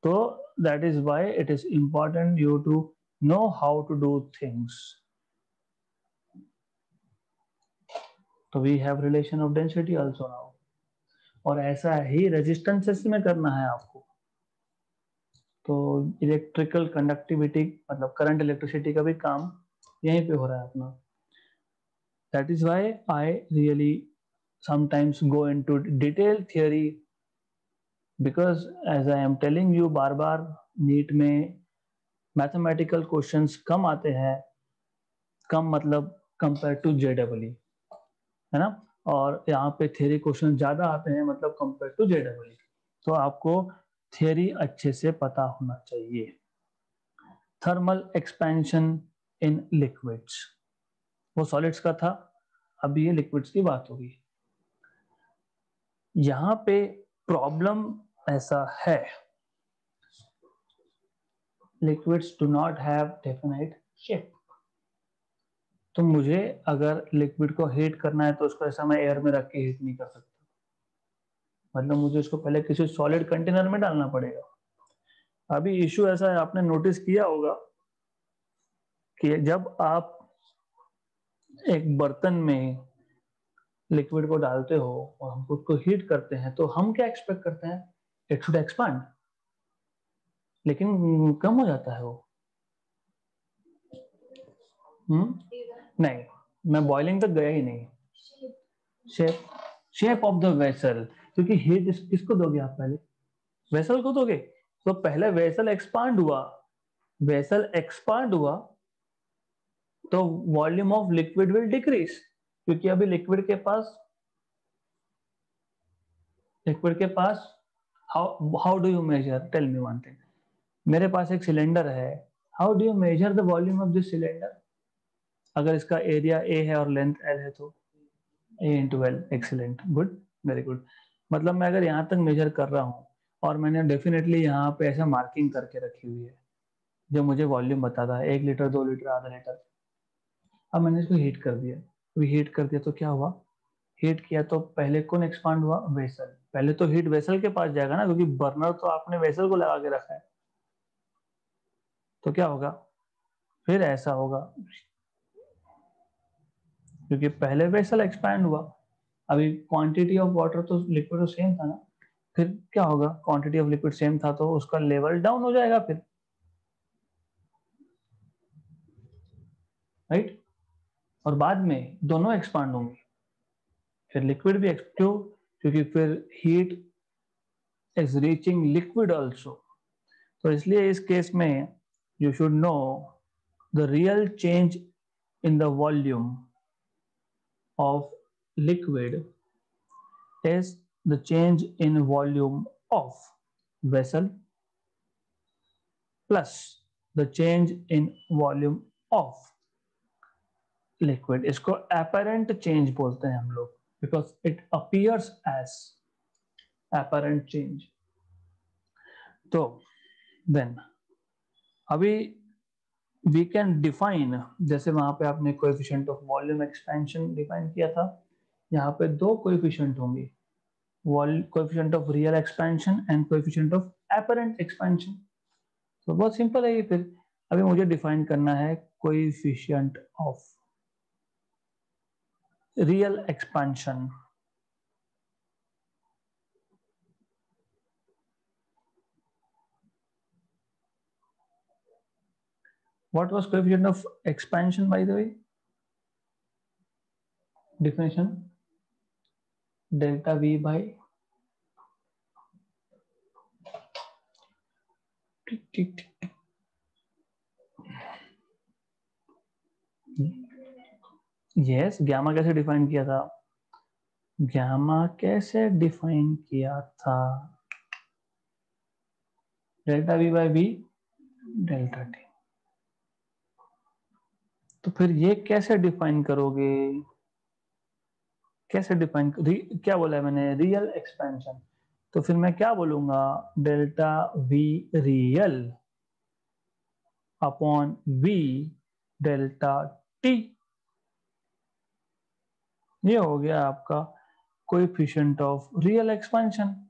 तो that is why it is important you to know how to do things तो we have relation of density also now और ऐसा ही रेजिस्टेंसेस में करना है आपको। तो इलेक्ट्रिकल कंडक्टिविटी मतलब करंट इलेक्ट्रिसिटी का भी काम यहीं पे हो रहा है अपना। That is why I really sometimes go into detailed theory because as I am telling you, बार बार नीट में मैथमेटिकल क्वेश्चंस कम आते हैं, कम मतलब कंपेयर टू जेडब्ल्यू है ना? और यहाँ पे थियरी क्वेश्चन ज़्यादा आते हैं मतलब कंपेयर टू जेडब्ल्यू तो आपको थियरी अच्छे से पता होना चाहिए। थर्मल एक्सपेंशन इन लिक्विड्स वो सॉलिड्स का था। अब ये लिक्विड्स की बात होगी यहाँ पे प्रॉब्लम ऐसा है। Liquids do not have definite shape तो मुझे अगर लिक्विड को हीट करना है तो उसको ऐसा मैं एयर में रख के हीट नहीं कर सकता। मतलब मुझे उसको पहले किसी सॉलिड कंटेनर में डालना पड़ेगा। अभी इश्यू ऐसा है, आपने नोटिस किया होगा कि जब आप एक बर्तन में लिक्विड को डालते हो और हम उसको हीट करते हैं तो हम क्या एक्सपेक्ट करते हैं? इट शुड एक्सपांड लेकिन कम हो जाता है वो। हम्म? नहीं, मैं बॉइलिंग तक गया ही नहीं। Shape shape of the vessel क्योंकि हीट किसको दोगे आप पहले? वेसल को दोगे? तो पहले वेसल एक्सपांड हुआ। वेसल एक्सपांड हुआ। तो volume of liquid will decrease क्योंकि अभी लिक्विड के पास लिक्विड के पास how how do you measure tell me one thing मेरे पास एक सिलेंडर है. How do you measure the volume of this cylinder अगर इसका एरिया ए है और लेंथ एल है तो A into L excellent good very good मतलब मैं अगर यहाँ तक मेजर कर रहा हूँ और मैंने डेफिनेटली यहाँ पे ऐसा मार्किंग करके रखी हुई है, जो मुझे वॉल्यूम बताता है, एक लीटर दो लीटर आधा लीटर अब मैंने इसको हीट कर दिया। अभी हीट कर दिया तो क्या हुआ? हीट किया तो पहले कौन एक्सपांड हुआ? वेसल पहले तो हीट वेसल के पास जाएगा ना, क्योंकि बर्नर तो आपने वेसल को लगा के रखा है। तो क्या होगा? फिर ऐसा होगा, क्योंकि पहले वेसल एक्सपैंड हुआ। अभी क्वांटिटी ऑफ़ वाटर तो लिक्विड तो सेम था ना। फिर क्या होगा? क्वांटिटी ऑफ़ लिक्विड सेम था तो उसका लेवल डाउन हो जाएगा फिर। राइट और बाद में दोनों एक्सपांड होंगे। फिर लिक्विड भी क्यों? क्योंकि फिर heat is reaching liquid also तो इसलिए इस केस में you should know the real change in the volume of liquid is the change in volume of vessel plus the change in volume of liquid इसको apparent change बोलते हैं हम लोग because it appears as apparent change तो then अभी we can define जैसे वहाँ पे आपने coefficient of volume expansion define किया था, यहाँ पे दो कोएफिशिएंट होंगे coefficient of real expansion and coefficient of apparent expansion तो बहुत सिंपल है ये फिर। अभी मुझे डिफाइन करना है coefficient of real expansion. What was coefficient of expansion by the way? Definition delta V by tick, tick, tick. Yes gamma कैसे डिफाइन किया था? गामा कैसे डिफाइन किया था? Delta V by V delta T तो फिर ये कैसे डिफाइन करोगे? कैसे डिफाइन क्या बोला है मैंने? रियल एक्सपेंशन तो फिर मैं क्या बोलूँगा? Delta V real upon V delta T ये हो गया आपका कोएफिशिएंट ऑफ़ रियल एक्सपेंशन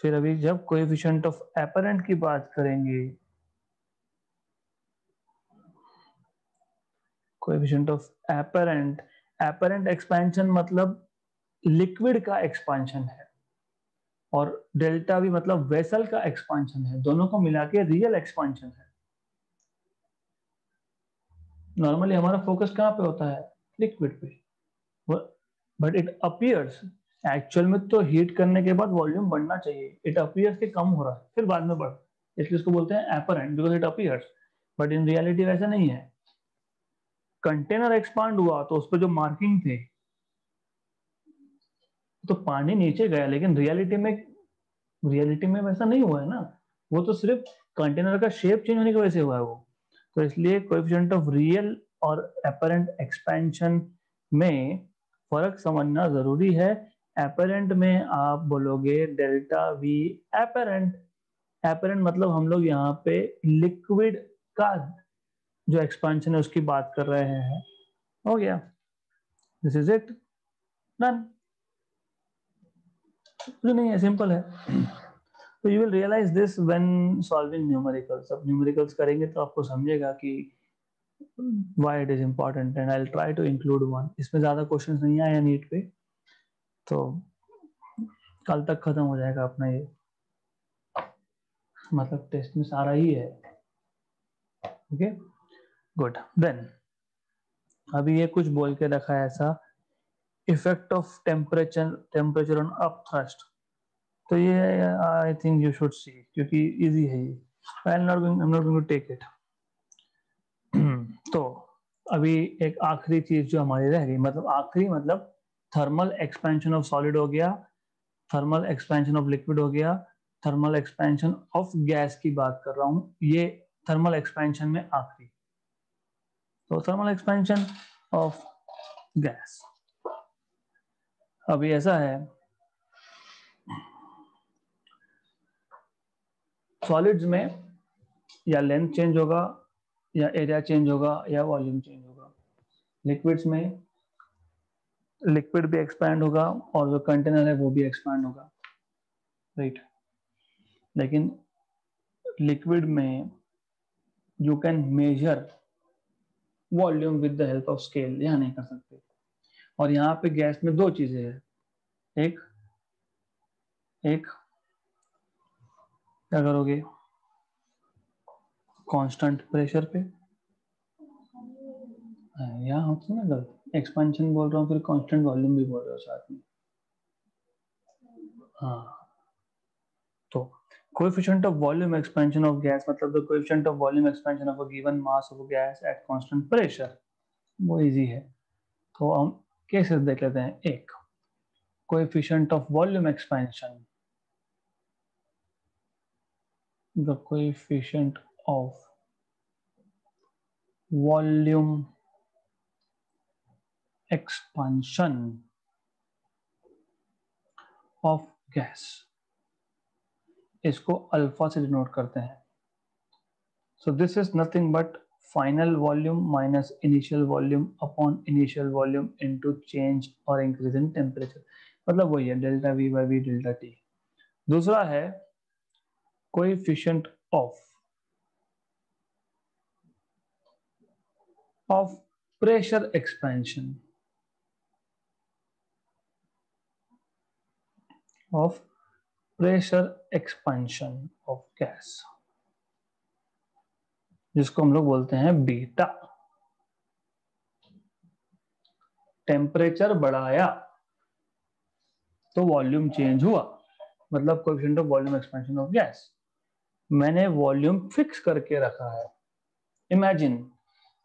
फिर अभी जब कोएफिशिएंट ऑफ़ एपरेंट की बात करेंगे coefficient of apparent apparent expansion मतलब लिक्विड का एक्सपेंशन है और डेल्टा भी मतलब वेसल का एक्सपेंशन है। दोनों को मिला के रियल एक्सपेंशन है। नॉर्मली हमारा फोकस कहाँ पे होता है? लिक्विड पे। बट इट अपियर्स एक्चुअल में तो हीट करने के बाद वॉल्यूम बढ़ना चाहिए। इट अपियर्स के कम हो रहा है। फिर बाद में बढ़। इसलिए इसको बोलते हैं apparent because it appears but in reality वैसा नहीं है। कंटेनर एक्सपांड हुआ तो उस पर जो मार्किंग थे तो पानी नीचे गया, लेकिन रियलिटी में रियलिटी में वैसा नहीं हुआ है ना। वो तो सिर्फ़ कंटेनर का शेप चेंज होने की वजह से हुआ है वो। तो इसलिए ऑफ़ रियल और एपरेंट एक्सपेंशन में फ़र्क समझना ज़रूरी है। एपरेंट में आप बोलोगे डेल्टा वी एपरेंट एपरेंट मतलब हम लोग यहाँ पे लिक्विड का जो एक्सपेंशन है उसकी बात कर रहे हैं। हो गया। दिस इज़ इट डन नहीं है सिंपल है। तो you will realise this when solving numericals अब न्यूमेरिकल्स करेंगे तो आपको समझेगा कि why it is important and I'll try to include one. इसमें ज़्यादा क्वेश्चंस नहीं आए नीट पे तो कल तक खत्म हो जाएगा अपना ये। मतलब टेस्ट में सारा ही है। ओके गुड देन अभी ये कुछ बोल के रखा है ऐसा effect of temperature temperature on upthrust तो ये I think you should see क्योंकि इजी है ये। I am not going I am not going to take it अभी एक आखिरी चीज़ जो हमारी रह गई मतलब आखिरी मतलब थर्मल एक्सपेंशन ऑफ़ सॉलिड हो गया थर्मल एक्सपेंशन ऑफ़ लिक्विड हो गया थर्मल एक्सपेंशन ऑफ़ गैस की बात कर रहा हूँ, ये थर्मल एक्सपेंशन में आखिरी। तो थर्मल एक्सपेंशन ऑफ़ गैस अभी ऐसा है सॉलिड्स में या लेंथ चेंज होगा या एरिया चेंज होगा या वॉल्यूम चेंज होगा। लिक्विड्स में लिक्विड भी एक्सपैंड होगा और जो कंटेनर है वो भी एक्सपैंड होगा। Right right. लेकिन लिक्विड में you can measure volume with the help of scale यहाँ नहीं कर सकते। और यहाँ पे गैस में दो चीज़ें हैं। एक एक, क्या करोगे? कांस्टेंट प्रेशर पे यहाँ होता ना गलत एक्सपेंशन बोल रहा हूँ फिर कांस्टेंट वॉल्यूम भी बोल रहे हो साथ में हाँ तो coefficient of volume expansion of gas मतलब the coefficient of volume expansion of a given mass of gas at constant pressure वो इजी है तो हम केसेस देख लेते हैं एक coefficient of volume expansion the coefficient of volume expansion of gas. इसको अल्फ़ा से डिनोट करते हैं। So this is nothing but final volume minus initial volume upon initial volume into change और इंक्रीज इन टेम्परेचर मतलब वही है delta V by V delta T दूसरा है coefficient of of pressure expansion of pressure expansion of gas जिसको हम लोग बोलते हैं बीटा टेम्परेचर बढ़ाया तो वॉल्यूम चेंज हुआ। मतलब coefficient of volume expansion of gas मैंने वॉल्यूम फिक्स करके रखा है। इमेजिन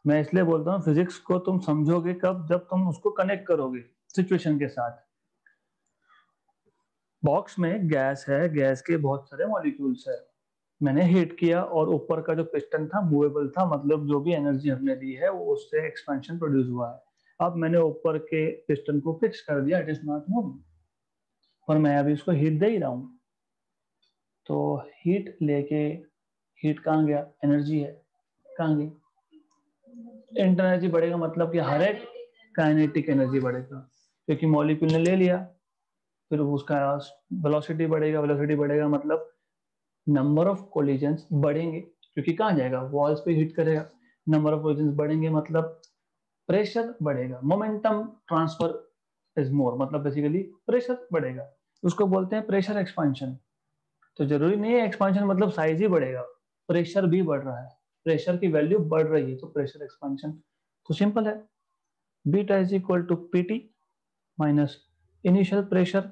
मैं इसलिए बोलता हूँ फिजिक्स को तुम समझोगे कब? जब तुम उसको कनेक्ट करोगे सिचुएशन के साथ। बॉक्स में गैस है गैस के बहुत सारे मॉलिक्यूल्स है। मैंने हीट किया और ऊपर का जो पिस्टन था मूवेबल था मतलब जो भी एनर्जी हमने दी है, वो उससे एक्सपेंशन प्रोड्यूस हुआ है। अब मैंने ऊपर के पिस्टन को फिक्स कर दिया इट इज़ नॉट मूविंग और मैं अभी उसको हीट दे ही रहा हूँ। तो हीट लेके हीट कहाँ गया? एनर्जी है। कहाँ गई? इंटर एनर्जी बढ़ेगा मतलब कि हर एक काइनेटिक एनर्जी बढ़ेगा। क्योंकि मॉलिक्यूल ने ले लिया, फिर उसका वेलोसिटी बढ़ेगा वेलोसिटी बढ़ेगा मतलब नंबर ऑफ़ कोलिजन्स बढ़ेंगे। क्योंकि कहाँ जाएगा? वॉल्स पे हिट करेगा। नंबर ऑफ़ कोलिजन्स बढ़ेंगे मतलब प्रेशर बढ़ेगा। मोमेंटम ट्रांसफ़र इज़ मोर मतलब बेसिकली प्रेशर बढ़ेगा। उसको बोलते हैं प्रेशर एक्सपांशन तो ज़रूरी नहीं है एक्सपांशन मतलब साइज़ ही बढ़ेगा। प्रेशर भी बढ़ रहा है। प्रेशर की वैल्यू बढ़ रही है तो प्रेशर एक्सपेंशन तो सिंपल है। Beta is equal to PT minus initial pressure.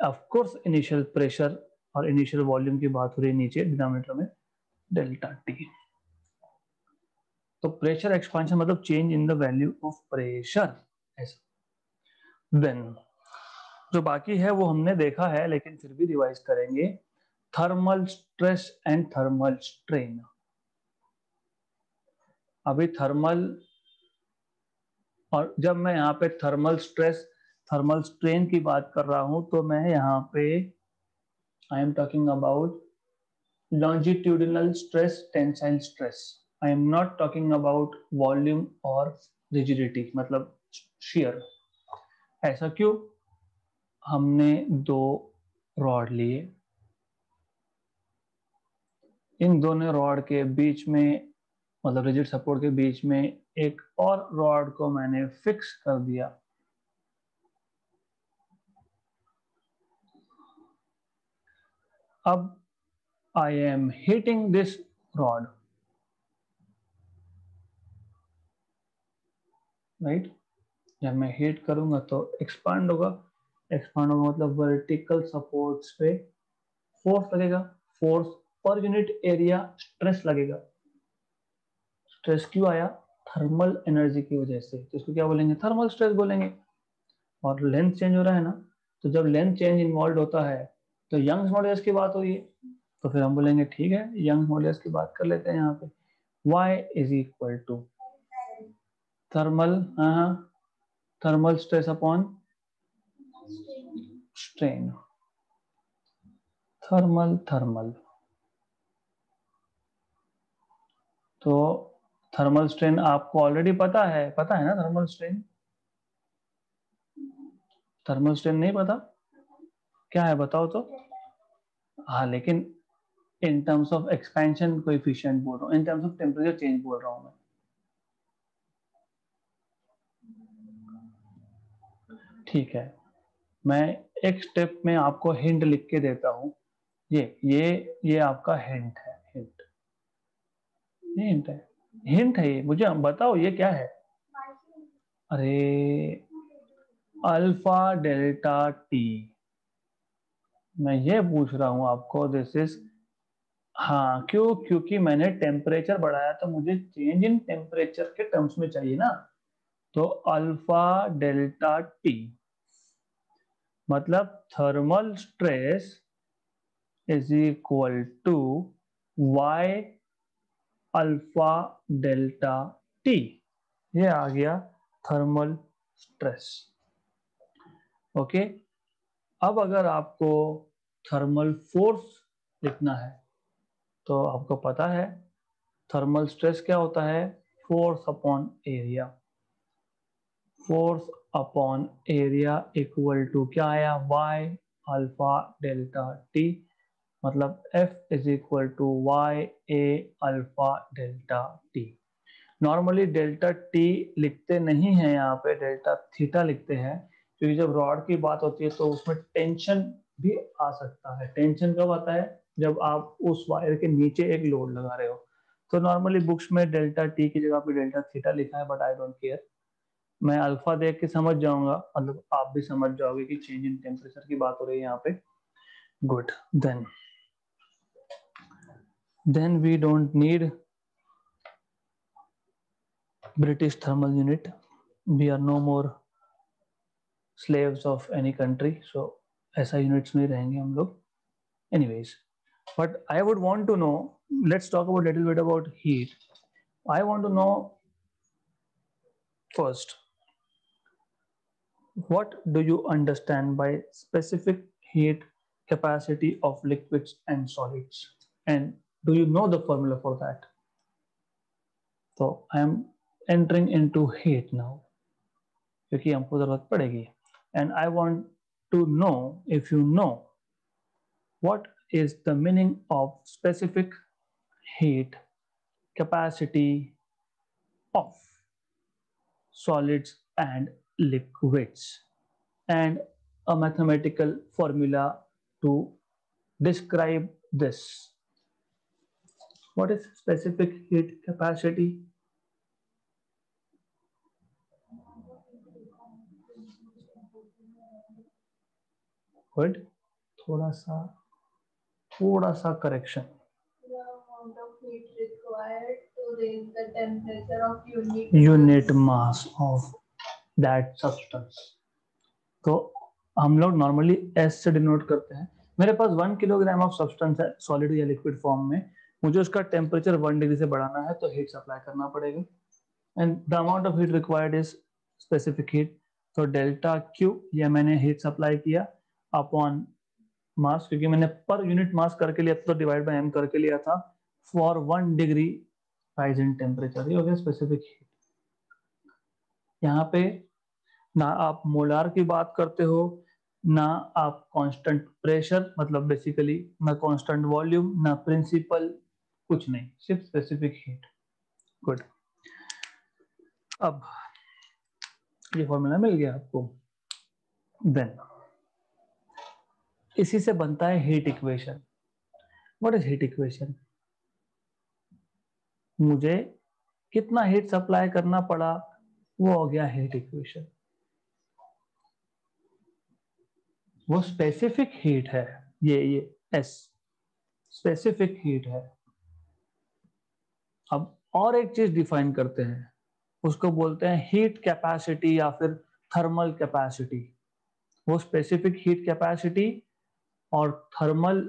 Of course initial pressure और इनिशियल वॉल्यूम की बात हो रही है नीचे डिनोमिनेटर में, डेल्टा टी। तो प्रेशर एक्सपेंशन मतलब change in the value of pressure, ऐसा। देन जो बाकी है वो हमने देखा है, लेकिन फिर भी रिवाइज करेंगे। Thermal stress and thermal strain अभी थर्मल और जब मैं यहाँ पे थर्मल स्ट्रेस थर्मल स्ट्रेन की बात कर रहा हूँ तो मैं यहाँ पे I am talking about longitudinal stress tensile stress I am not talking about volume और रिजिडिटी मतलब शेयर ऐसा क्यों? हमने दो रॉड लिए। इन दोनों रॉड के बीच में मतलब रिजिड सपोर्ट के बीच में एक और रॉड को मैंने फिक्स कर दिया। अब I am hitting this rod right जब मैं हिट करूँगा तो एक्सपांड होगा। एक्सपांड होगा मतलब वर्टिकल सपोर्ट्स पे फोर्स लगेगा। फोर्स पर यूनिट एरिया स्ट्रेस लगेगा। स्ट्रेस क्यों आया थर्मल एनर्जी की वजह से। तो इसको क्या बोलेंगे? थर्मल स्ट्रेस बोलेंगे। और लेंथ चेंज हो रहा है ना तो जब लेंथ चेंज इन्वॉल्व होता है तो यंग मॉडल्स की बात हुई है तो फिर हम बोलेंगे, ठीक है यंग मॉडल्स की बात कर लेते हैं यहाँ पे। Y is equal to thermal हाँ thermal stress upon strain thermal thermal तो थर्मल स्ट्रेन आपको ऑलरेडी पता है? पता है ना थर्मल स्ट्रेन थर्मल स्ट्रेन नहीं पता? क्या है बताओ तो? हाँ लेकिन in terms of expansion coefficient बोल रहा हूँ। In terms of temperature change बोल रहा हूँ मैं। ठीक है। मैं एक स्टेप में आपको हिंट लिख के देता हूँ। ये ये ये आपका हिंट है। हिंट ये हिंट है। हिंट है ये। मुझे बताओ, ये क्या है? अरे, अल्फ़ा डेल्टा टी। मैं ये पूछ रहा हूँ आपको दिस इज़ हाँ क्यों? क्योंकि मैंने टेम्परेचर बढ़ाया तो मुझे चेंज इन टेम्परेचर के टर्म्स में चाहिए ना। तो अल्फ़ा डेल्टा टी मतलब thermal stress is equal to Y alpha delta T ये आ गया थर्मल स्ट्रेस ओके अब अगर आपको थर्मल फोर्स लिखना है तो आपको पता है थर्मल स्ट्रेस क्या होता है? Force upon area force upon area equal to क्या आया? वाई अल्फ़ा डेल्टा टी मतलब F is equal to Y A alpha delta T normally delta T लिखते नहीं है यहाँ पे डेल्टा थीटा लिखते हैं, क्योंकि जब रॉड की बात होती है तो उसमें टेंशन भी आ सकता है। टेंशन कब आता है? जब आप उस वायर के नीचे एक लोड लगा रहे हो। तो नॉर्मली बुक्स में डेल्टा टी की जगह पे डेल्टा थीटा लिखा है बट आई डोंट केयर मैं अल्फ़ा देख के समझ जाऊँगा मतलब आप भी समझ जाओगे कि चेंज इन टेम्परेचर की बात हो रही है यहाँ पे। Good then then we don't need British thermal unit we are no more slaves of any country so ऐसा यूनिट्स नहीं रहेंगे हम लोग anyways but i would want to know let's talk about a little bit about heat i want to know first what do you understand by specific heat capacity of liquids and solids and do you know the formula for that so i am entering into heat now क्योंकि हमको जरूरत पड़ेगी and i want to know if you know what is the meaning of specific heat capacity of solids and liquids and a mathematical formula to describe this. What is specific heat capacity? थोड़ा सा थोड़ा सा correction unit mass of that substance तो हम लोग normally S से denote करते हैं। मेरे पास वन किलोग्राम ऑफ़ सब्सटेंस है सॉलिड या लिक्विड फॉर्म में। मुझे उसका टेम्परेचर वन डिग्री से बढ़ाना है तो हीट सप्लाई करना पड़ेगा। And the amount of heat required is specific heat तो डेल्टा क्यू ये मैंने हीट सप्लाई किया अपॉन मास क्योंकि मैंने पर यूनिट मास करके लिया तो डिवाइड बाय एम करके लिया था। For one degree rise in temperature ये हो गया स्पेसिफिक हीट यहाँ पे ना आप मोलार की बात करते हो, ना आप कांस्टेंट प्रेशर मतलब बेसिकली ना कांस्टेंट वॉल्यूम ना प्रिंसिपल कुछ नहीं, सिर्फ़ स्पेसिफिक हीट गुड अब ये फॉर्मूला मिल गया आपको. देन इसी से बनता है heat equation what is heat equation मुझे कितना हीट सप्लाई करना पड़ा, वो हो गया हीट इक्वेशन वो स्पेसिफिक हीट है, ये ये एस स्पेसिफिक हीट है. अब और एक चीज़ डिफाइन करते हैं। उसको बोलते हैं हीट कैपेसिटी या फिर थर्मल कैपेसिटी वो स्पेसिफिक हीट कैपेसिटी और थर्मल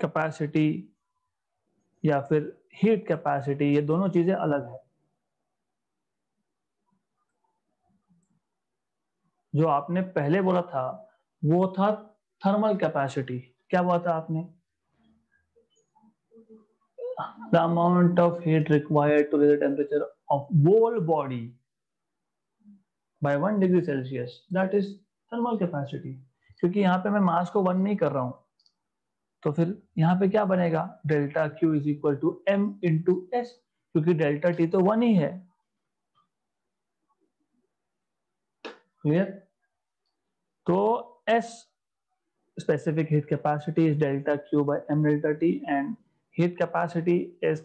कैपेसिटी या फिर हीट कैपेसिटी ये दोनों चीज़ें अलग है। जो आपने पहले बोला था, वो था थर्मल कैपेसिटी क्या बोला था आपने? The amount of heat required to raise the temperature of whole body by one degree celsius that is thermal capacity क्योंकि यहाँ पे मैं मास को वन नहीं कर रहा हूँ तो फिर यहाँ पे क्या बनेगा delta Q is equal to M into S क्योंकि डेल्टा टी तो वन ही है क्लियर तो S specific heat capacity is delta q by m delta t and heat capacity is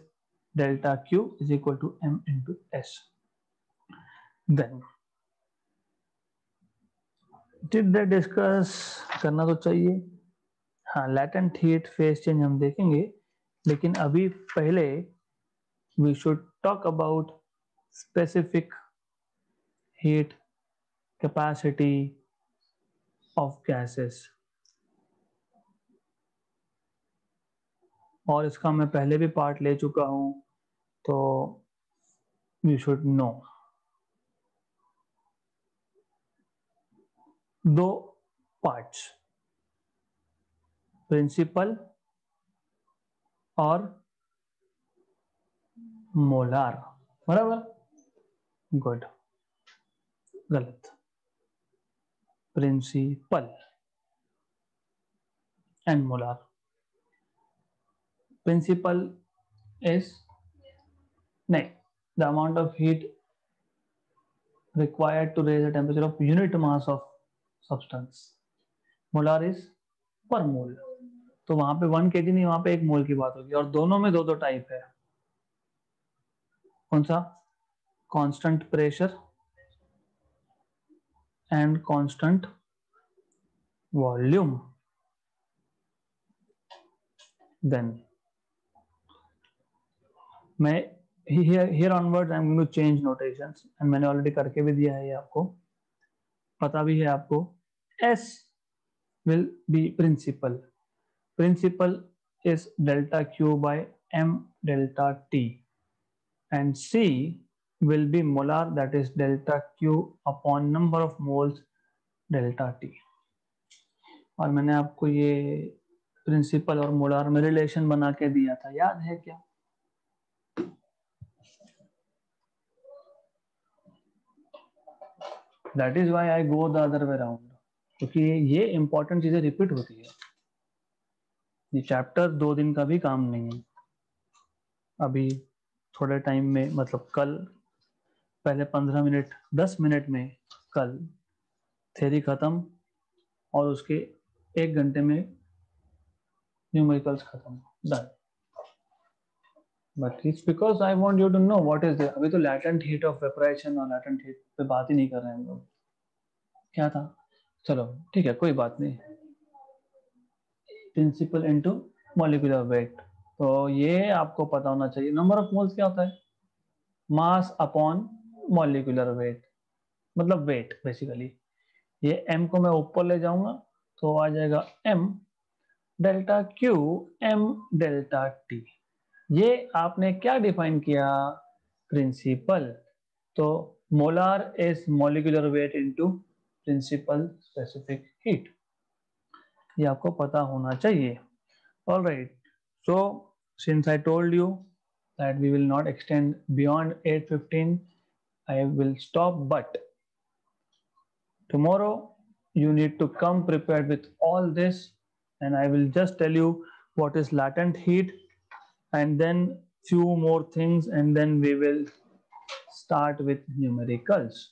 delta q is equal to m into s then did they discuss करना तो चाहिए हाँ latent heat phase change हम देखेंगे लेकिन अभी पहले we should talk about specific heat capacity of gases और इसका मैं पहले भी पार्ट ले चुका हूँ तो यू शुड नो दो पार्ट्स प्रिंसिपल और मोलार बराबर? गुड गलत. Principle and molar principle is no, the amount of heat required to raise the temperature of unit mass of substance molar is per mole तो वहाँ पे one के नहीं वहाँ पे एक मोल की बात होगी और दोनों में दो दो टाइप है कौन सा constant pressure and constant volume then मैं here onward I am to change notations and मैंने ऑलरेडी करके भी दिया है ये आपको। पता भी है आपको। As will be principal principal is delta q by m delta t and c will be molar, that is delta q upon number of moles delta t और मैंने आपको ये प्रिंसिपल और मोलार में रिलेशन बना के दिया था। याद है क्या? That is why I go the other way round क्योंकि ये इंपॉर्टेंट चीज़ें रिपीट होती है। ये चैप्टर दो दिन का भी काम नहीं है। अभी थोड़े टाइम में मतलब कल, पहले पंद्रह मिनट, दस मिनट में कल थेरी खत्म और उसके एक घंटे में न्यूमेरिकल्स खत्म। Done but it's because I want you to know what is अभी तो लैटेंट हीट ऑफ़ वेपराइजेशन और लैटेंट हीट पे बात ही नहीं कर रहे हैं लोग। क्या था? चलो, ठीक है, कोई बात नहीं। प्रिंसिपल इनटू मॉलिकुलर वेट तो ये आपको पता होना चाहिए नंबर ऑफ़ मोल्स क्या होता है? मास अपॉन मॉलिकुलर वेट मतलब वेट बेसिकली ये m को मैं ऊपर ले जाऊँगा तो आ जाएगा m delta q m delta T ये आपने क्या डिफाइन किया? प्रिंसिपल तो molar is molecular weight into principal specific heat ये आपको पता होना चाहिए all right so since I told you that we will not extend beyond 8.15 i will stop but tomorrow you need to come prepared with all this and i will just tell you what is latent heat and then few more things and then we will start with numericals